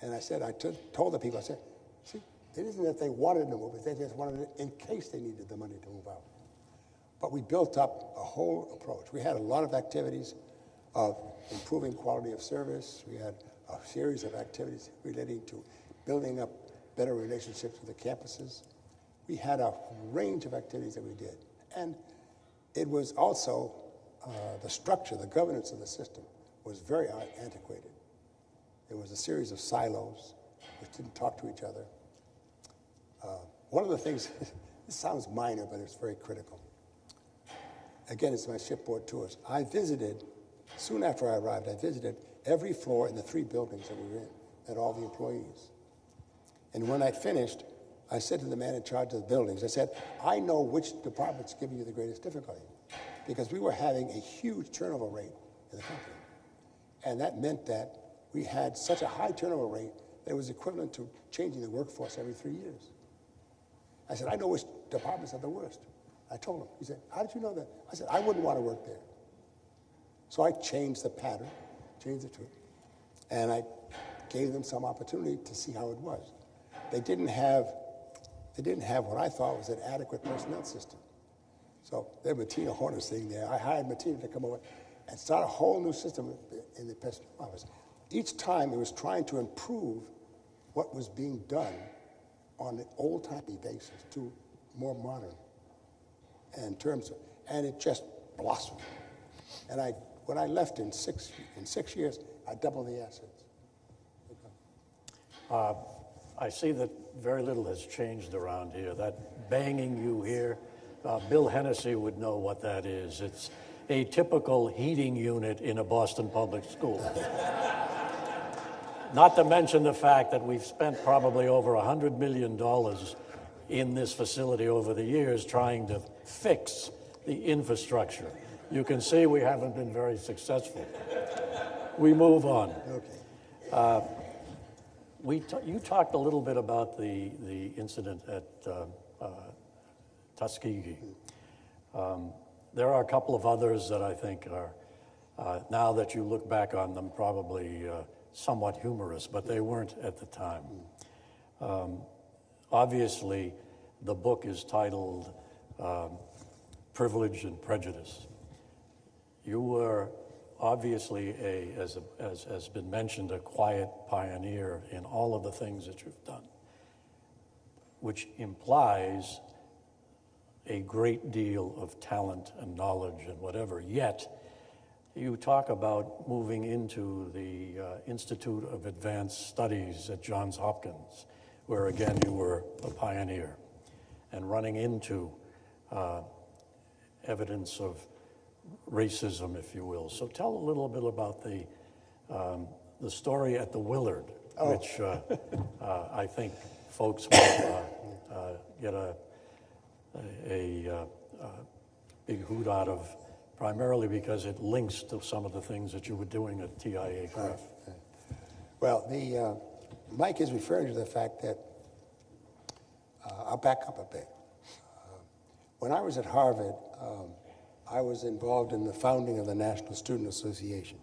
And I said, I told the people, I said, see, it isn't that they wanted to move it, they just wanted it in case they needed the money to move out. But we built up a whole approach. We had a lot of activities of improving quality of service. We had a series of activities relating to building up better relationships with the campuses. We had a range of activities that we did. And it was also uh, the structure, the governance of the system was very antiquated. There was a series of silos which didn't talk to each other. Uh, one of the things, *laughs* this sounds minor, but it's very critical. Again, it's my shipboard tours. I visited, soon after I arrived, I visited every floor in the three buildings that we were in, and all the employees. And when I finished, I said to the man in charge of the buildings, I said, I know which department's giving you the greatest difficulty because we were having a huge turnover rate in the company. And that meant that we had such a high turnover rate that it was equivalent to changing the workforce every three years. I said, I know which departments are the worst. I told him. He said, How did you know that? I said, I wouldn't want to work there. So I changed the pattern, changed it to and I gave them some opportunity to see how it was. They didn't have, they didn't have what I thought was an adequate personnel system. So there, Matina Horner sitting there. I hired Martina to come over and start a whole new system in the personnel office. Each time it was trying to improve what was being done on an old-timey basis to more modern in terms of, and it just blossomed. And I, when I left in six, in six years, I doubled the assets. Uh, I see that very little has changed around here. That banging you hear, uh, Bill Hennessy would know what that is. It's a typical heating unit in a Boston public school. *laughs* Not to mention the fact that we've spent probably over $100 million in this facility over the years trying to fix the infrastructure. You can see we haven't been very successful. We move on. Okay. Uh, we you talked a little bit about the, the incident at uh, uh, Tuskegee. Um, there are a couple of others that I think are, uh, now that you look back on them, probably uh, somewhat humorous, but they weren't at the time. Um, obviously, the book is titled um, Privilege and Prejudice. You were obviously, a, as, a, as has been mentioned, a quiet pioneer in all of the things that you've done, which implies a great deal of talent and knowledge and whatever. Yet, you talk about moving into the uh, Institute of Advanced Studies at Johns Hopkins, where again you were a pioneer, and running into uh, evidence of racism, if you will. So tell a little bit about the, um, the story at the Willard, oh. which uh, uh, I think folks will uh, uh, get a, a, a, uh, big hoot out of, primarily because it links to some of the things that you were doing at TIA Right. Well, the, Mike is referring to the fact that, I'll back up a bit. when I was at Harvard, um, I was involved in the founding of the National Student Association.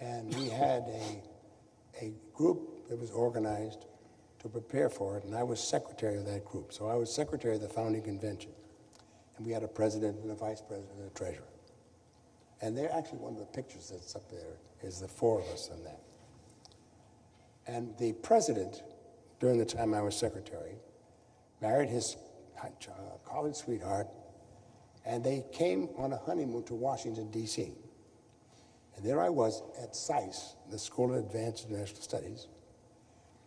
And we had a, a group that was organized to prepare for it, and I was secretary of that group. So I was secretary of the founding convention. And we had a president and a vice president and a treasurer. And they're actually one of the pictures that's up there is the four of us in that. And the president, during the time I was secretary, married his uh, college sweetheart, and they came on a honeymoon to Washington, D.C. And there I was at SAIS, the School of Advanced International Studies,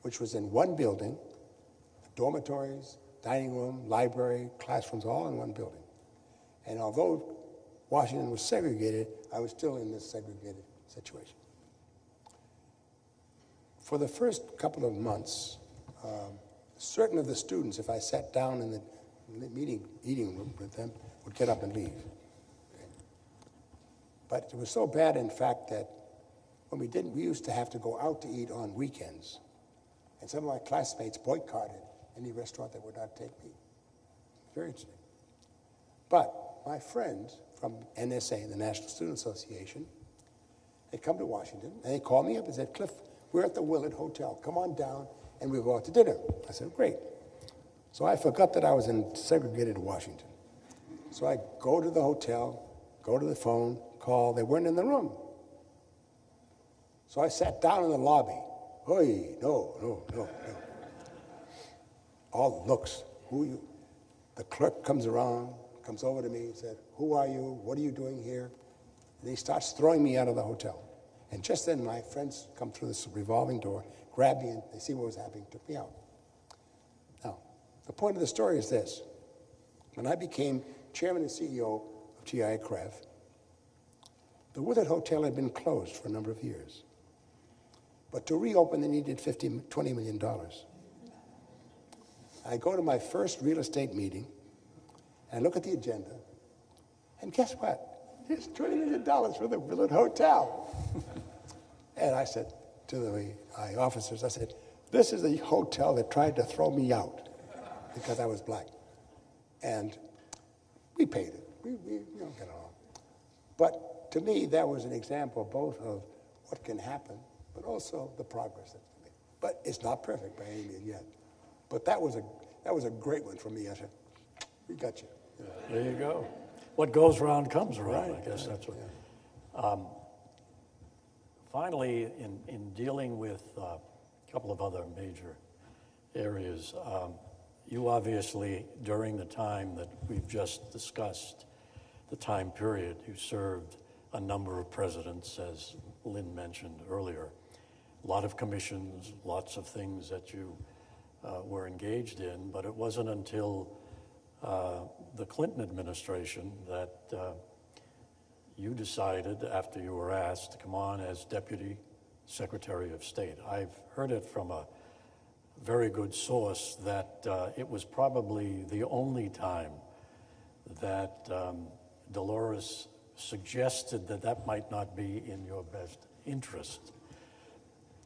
which was in one building, dormitories, dining room, library, classrooms, all in one building. And although Washington was segregated, I was still in this segregated situation. For the first couple of months, um, certain of the students, if I sat down in the meeting, eating room with them, would get up and leave. But it was so bad, in fact, that when we didn't, we used to have to go out to eat on weekends. And some of my classmates boycotted any restaurant that would not take me. Very interesting. But my friends from NSA, the National Student Association, they come to Washington and they called me up and said, Cliff, we're at the Willard Hotel. Come on down and we'll go out to dinner. I said, Great. So I forgot that I was in segregated Washington. So I go to the hotel, go to the phone, call. They weren't in the room. So I sat down in the lobby. Hey, no, no, no, no. All looks. Who you? The clerk comes around, comes over to me and said, Who are you? What are you doing here? And he starts throwing me out of the hotel. And just then, my friends come through this revolving door, grab me, and they see what was happening, took me out. Now, the point of the story is this. When I became chairman and CEO of TIAA-CREF, the Willard Hotel had been closed for a number of years. But to reopen, they needed $50, $20 million. I go to my first real estate meeting, and I look at the agenda, and guess what? Here's $20 million for the Willard Hotel. *laughs* and I said to the officers, I said, this is the hotel that tried to throw me out because I was black. And we paid it. We, we you know, get along. But to me, that was an example both of what can happen, but also the progress that's made. But it's not perfect by any means yet. But that was a, that was a great one for me. I said, we got you. Yeah, there you go what goes around comes around. Right. I guess that's what. Um, finally, in, in dealing with uh, a couple of other major areas, um, you obviously, during the time that we've just discussed, the time period, you served a number of presidents, as Lynn mentioned earlier. A lot of commissions, lots of things that you uh, were engaged in, but it wasn't until uh, the Clinton administration that uh, you decided, after you were asked, to come on as Deputy Secretary of State. I've heard it from a very good source that uh, it was probably the only time that um, Dolores suggested that that might not be in your best interest.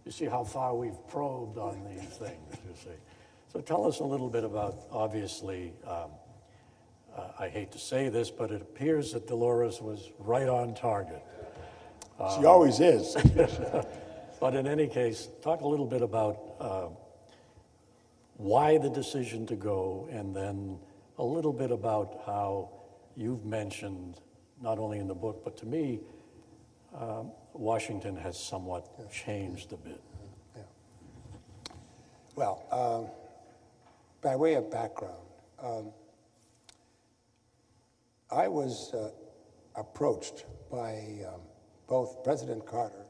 You see how far we've probed on these things, you see. So tell us a little bit about, obviously, um, uh, I hate to say this, but it appears that Dolores was right on target. She always is. *laughs* but in any case, talk a little bit about uh, why the decision to go, and then a little bit about how you've mentioned, not only in the book, but to me, um, Washington has somewhat yeah. changed a bit. Yeah. Well, um, by way of background, um, I was uh, approached by um, both President Carter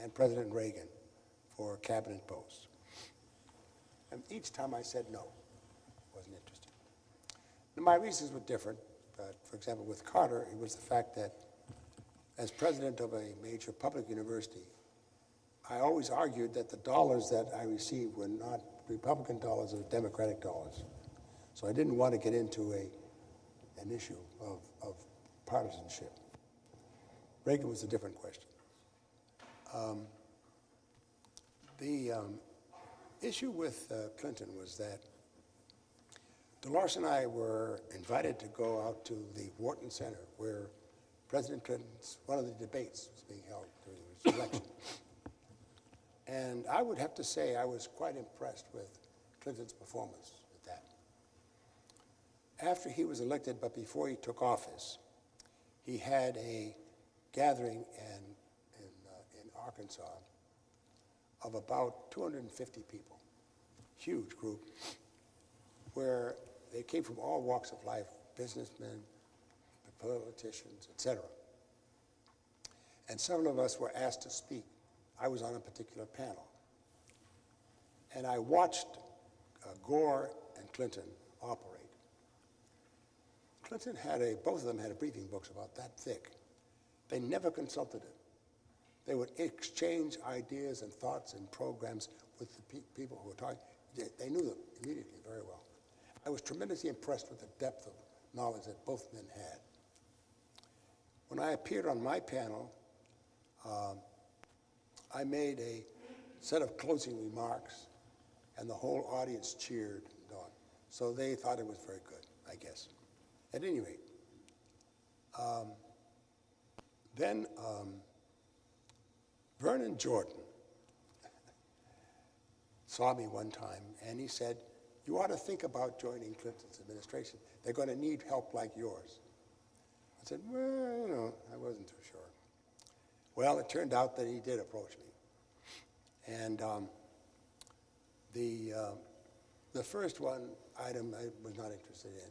and President Reagan for cabinet posts. And each time I said no, wasn't interested. My reasons were different. But for example, with Carter, it was the fact that as president of a major public university, I always argued that the dollars that I received were not Republican dollars, or Democratic dollars. So I didn't want to get into a an issue of, of partisanship. Reagan was a different question. Um, the um, issue with uh, Clinton was that Dolores and I were invited to go out to the Wharton Center where President Clinton's, one of the debates was being held during his *coughs* election. and I would have to say I was quite impressed with Clinton's performance at that. after he was elected, but before he took office, he had a gathering in, in, uh, in Arkansas of about 250 people, huge group, where they came from all walks of life, businessmen, politicians, etc. And several of us were asked to speak. I was on a particular panel. And I watched uh, Gore and Clinton operate. Clinton had a, both of them had a briefing books about that thick. They never consulted him. They would exchange ideas and thoughts and programs with the pe- people who were talking. They, they knew them immediately very well. I was tremendously impressed with the depth of knowledge that both men had. When I appeared on my panel, um, I made a set of closing remarks, and the whole audience cheered on. So they thought it was very good, I guess. At any rate, um, then um, Vernon Jordan saw me one time, and he said, "You ought to think about joining Clinton's administration. They're going to need help like yours." I said, "Well, you know, I wasn't too sure." Well, it turned out that he did approach me, and um, the uh, the first one item I was not interested in,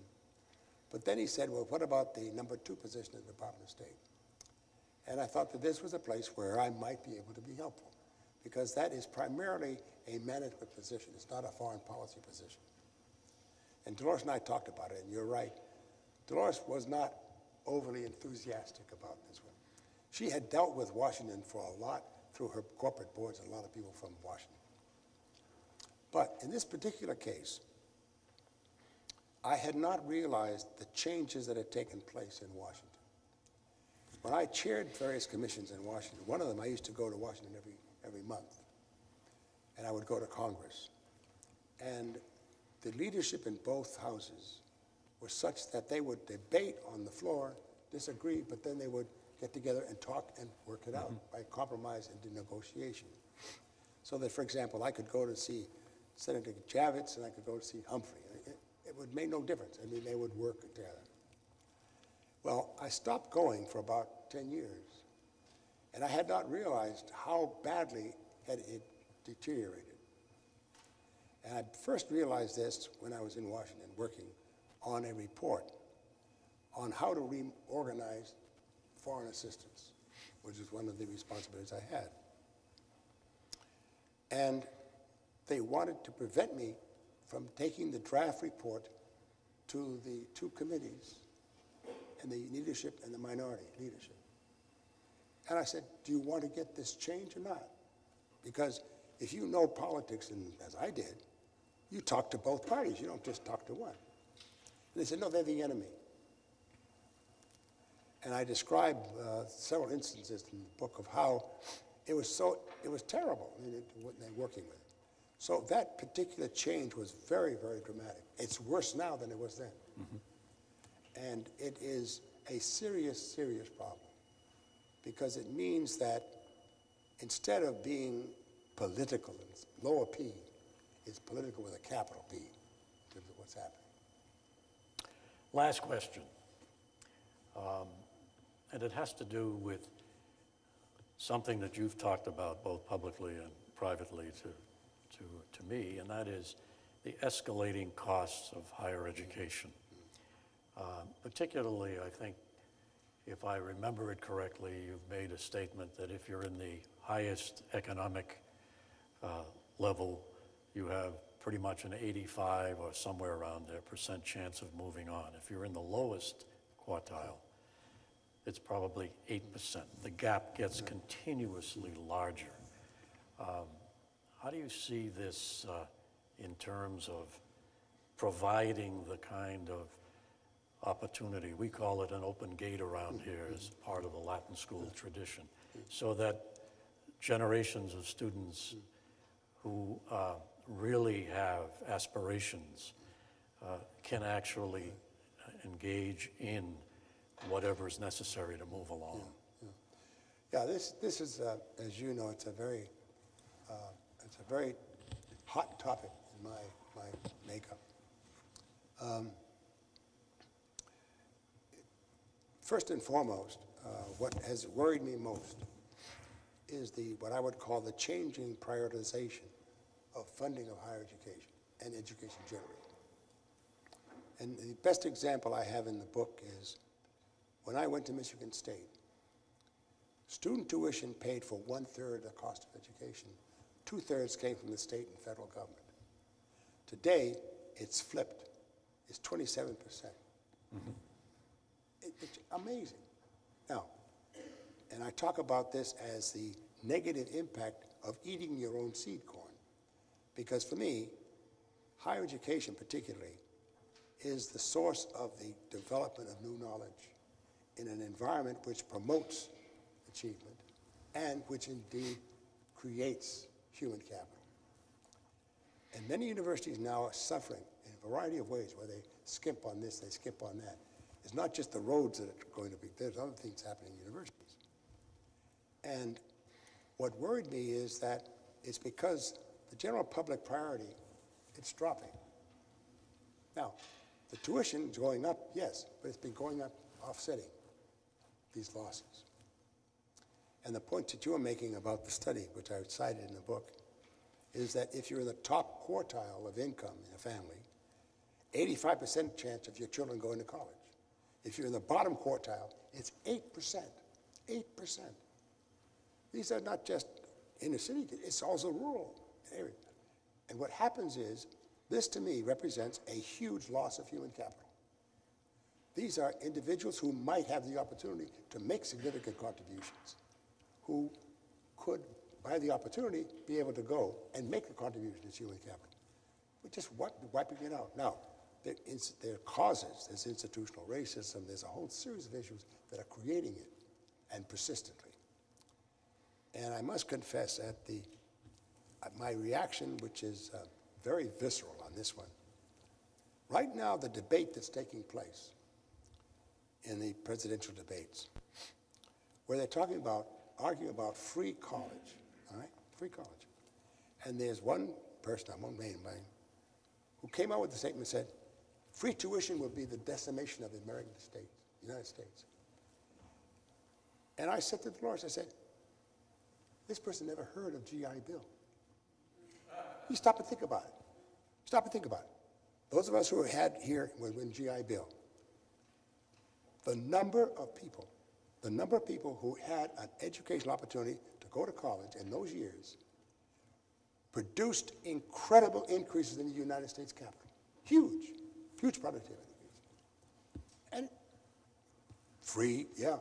but then he said, "Well, what about the number two position in the Department of State?" And I thought that this was a place where I might be able to be helpful, because that is primarily a management position. It's not a foreign policy position. And Dolores and I talked about it, and you're right. Dolores was not overly enthusiastic about this one. She had dealt with Washington for a lot through her corporate boards and a lot of people from Washington. But in this particular case, I had not realized the changes that had taken place in Washington. When I chaired various commissions in Washington, one of them I used to go to Washington every, every month, and I would go to Congress. And the leadership in both houses was such that they would debate on the floor, disagree, but then they would get together and talk and work it out mm-hmm. by compromise and negotiation. So that, for example, I could go to see Senator Javits and I could go to see Humphrey. It, it would make no difference. I mean, they would work together. Well, I stopped going for about 10 years, and I had not realized how badly had it deteriorated. And I first realized this when I was in Washington working on a report on how to reorganize foreign assistance, which is one of the responsibilities I had. And they wanted to prevent me from taking the draft report to the two committees and the leadership and the minority leadership. And I said, Do you want to get this change or not? Because if you know politics, and as I did, you talk to both parties, you don't just talk to one. And they said, No, they're the enemy. And I describe uh, several instances in the book of how it was so, it was terrible I mean, it, they're working with. So that particular change was very, very dramatic. It's worse now than it was then. And it is a serious, serious problem because it means that instead of being political, it's lower P, it's political with a capital P what's happening. Last question. Um, and it has to do with something that you've talked about both publicly and privately to, to, to me, and that is the escalating costs of higher education. Uh, particularly, I think, if I remember it correctly, you've made a statement that if you're in the highest economic uh, level, you have pretty much an 85 or somewhere around there percent chance of moving on. If you're in the lowest quartile, it's probably 8%. The gap gets continuously larger. Um, how do you see this uh, in terms of providing the kind of opportunity? We call it an open gate around here as part of the Latin school tradition, so that generations of students who uh, really have aspirations uh, can actually engage in whatever is necessary to move along. Yeah, this, this is, uh, as you know, it's a very, uh, it's a very hot topic in my, my makeup. Um, first and foremost, uh, what has worried me most is the, what I would call the changing prioritization of funding of higher education and education generally. And the best example I have in the book is when I went to Michigan State, student tuition paid for one-third of the cost of education. Two-thirds came from the state and federal government. Today, it's flipped. It's 27%. percent It, it's amazing. Now, and I talk about this as the negative impact of eating your own seed corn. Because for me, higher education particularly is the source of the development of new knowledge in an environment which promotes achievement and which indeed creates human capital. And many universities now are suffering in a variety of ways where they skimp on this, they skip on that. It's not just the roads that are going to be, there, there's other things happening in universities. And what worried me is that it's because the general public priority, it's dropping. Now, the tuition is going up, yes, but it's been going up offsetting these losses. And the point that you are making about the study, which I cited in the book, is that if you're in the top quartile of income in a family, 85% chance of your children going to college. If you're in the bottom quartile, it's 8%. 8%. These are not just inner city, it's also rural areas. And what happens is, this to me represents a huge loss of human capital. These are individuals who might have the opportunity to make significant contributions, who could, by the opportunity, be able to go and make the contribution to human capital. We're just wiping it out. Now, there, there are causes. There's institutional racism. There's a whole series of issues that are creating it, and persistently. And I must confess that the, uh, my reaction, which is uh, very visceral on this one, right now the debate that's taking place in the presidential debates, where they're talking about, arguing about free college, all right, free college. And there's one person, I won't name who came out with the statement and said, free tuition would be the decimation of the American States, United States. And I said to the Lord, I said, this person never heard of GI Bill. You stop and think about it. Stop and think about it. Those of us who had here when GI Bill, the number of people, the number of people who had an educational opportunity to go to college in those years produced incredible increases in the United States capital. Huge, huge productivity. And free, yeah.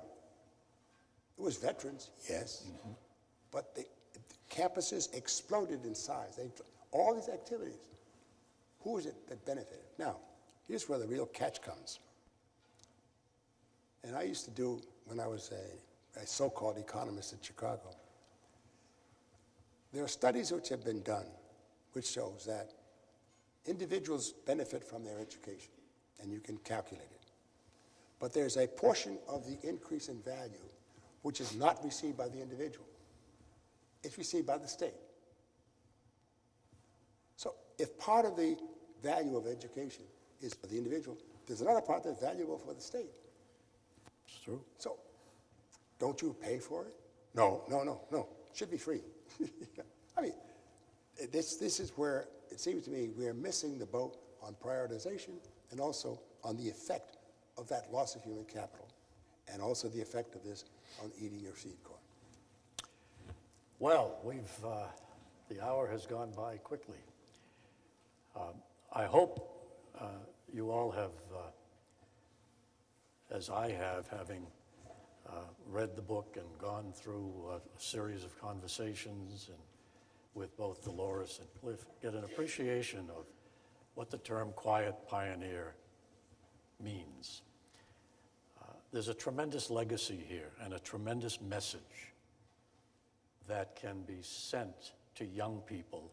It was veterans, yes. Mm -hmm. But the, the campuses exploded in size. They, all these activities. Who is it that benefited? Now, here's where the real catch comes. And I used to do, when I was a, a so-called economist in Chicago, there are studies which have been done which shows that individuals benefit from their education, and you can calculate it. But there's a portion of the increase in value which is not received by the individual. It's received by the state. So if part of the value of education is for the individual, there's another part that's valuable for the state. It's true. So don't you pay for it? No, no, no, no. It should be free. *laughs* I mean, this, this is where it seems to me we're missing the boat on prioritization and also on the effect of that loss of human capital and also the effect of this on eating your seed corn. Well, we've, uh, the hour has gone by quickly. Um, I hope uh, you all have, uh, as I have, having uh, read the book and gone through a series of conversations and with both Dolores and Cliff, get an appreciation of what the term quiet pioneer means. Uh, there's a tremendous legacy here and a tremendous message that can be sent to young people,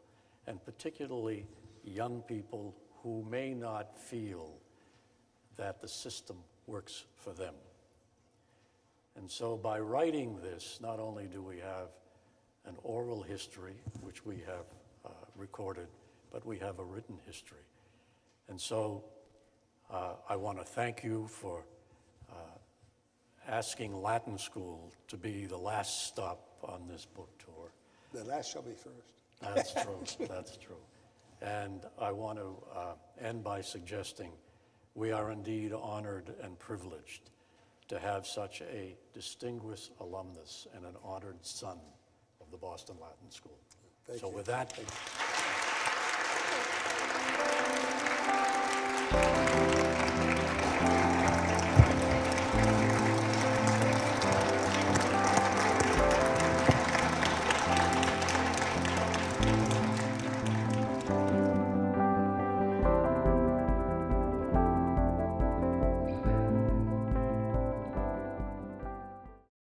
and particularly young people who may not feel that the system works for them. And so by writing this, not only do we have an oral history, which we have uh, recorded, but we have a written history. And so uh, I want to thank you for uh, asking Latin School to be the last stop on this book tour. The last shall be first. That's *laughs* true, that's true. And I want to uh, end by suggesting we are indeed honored and privileged to have such a distinguished alumnus and an honored son the Boston Latin School. Thank so you. with that.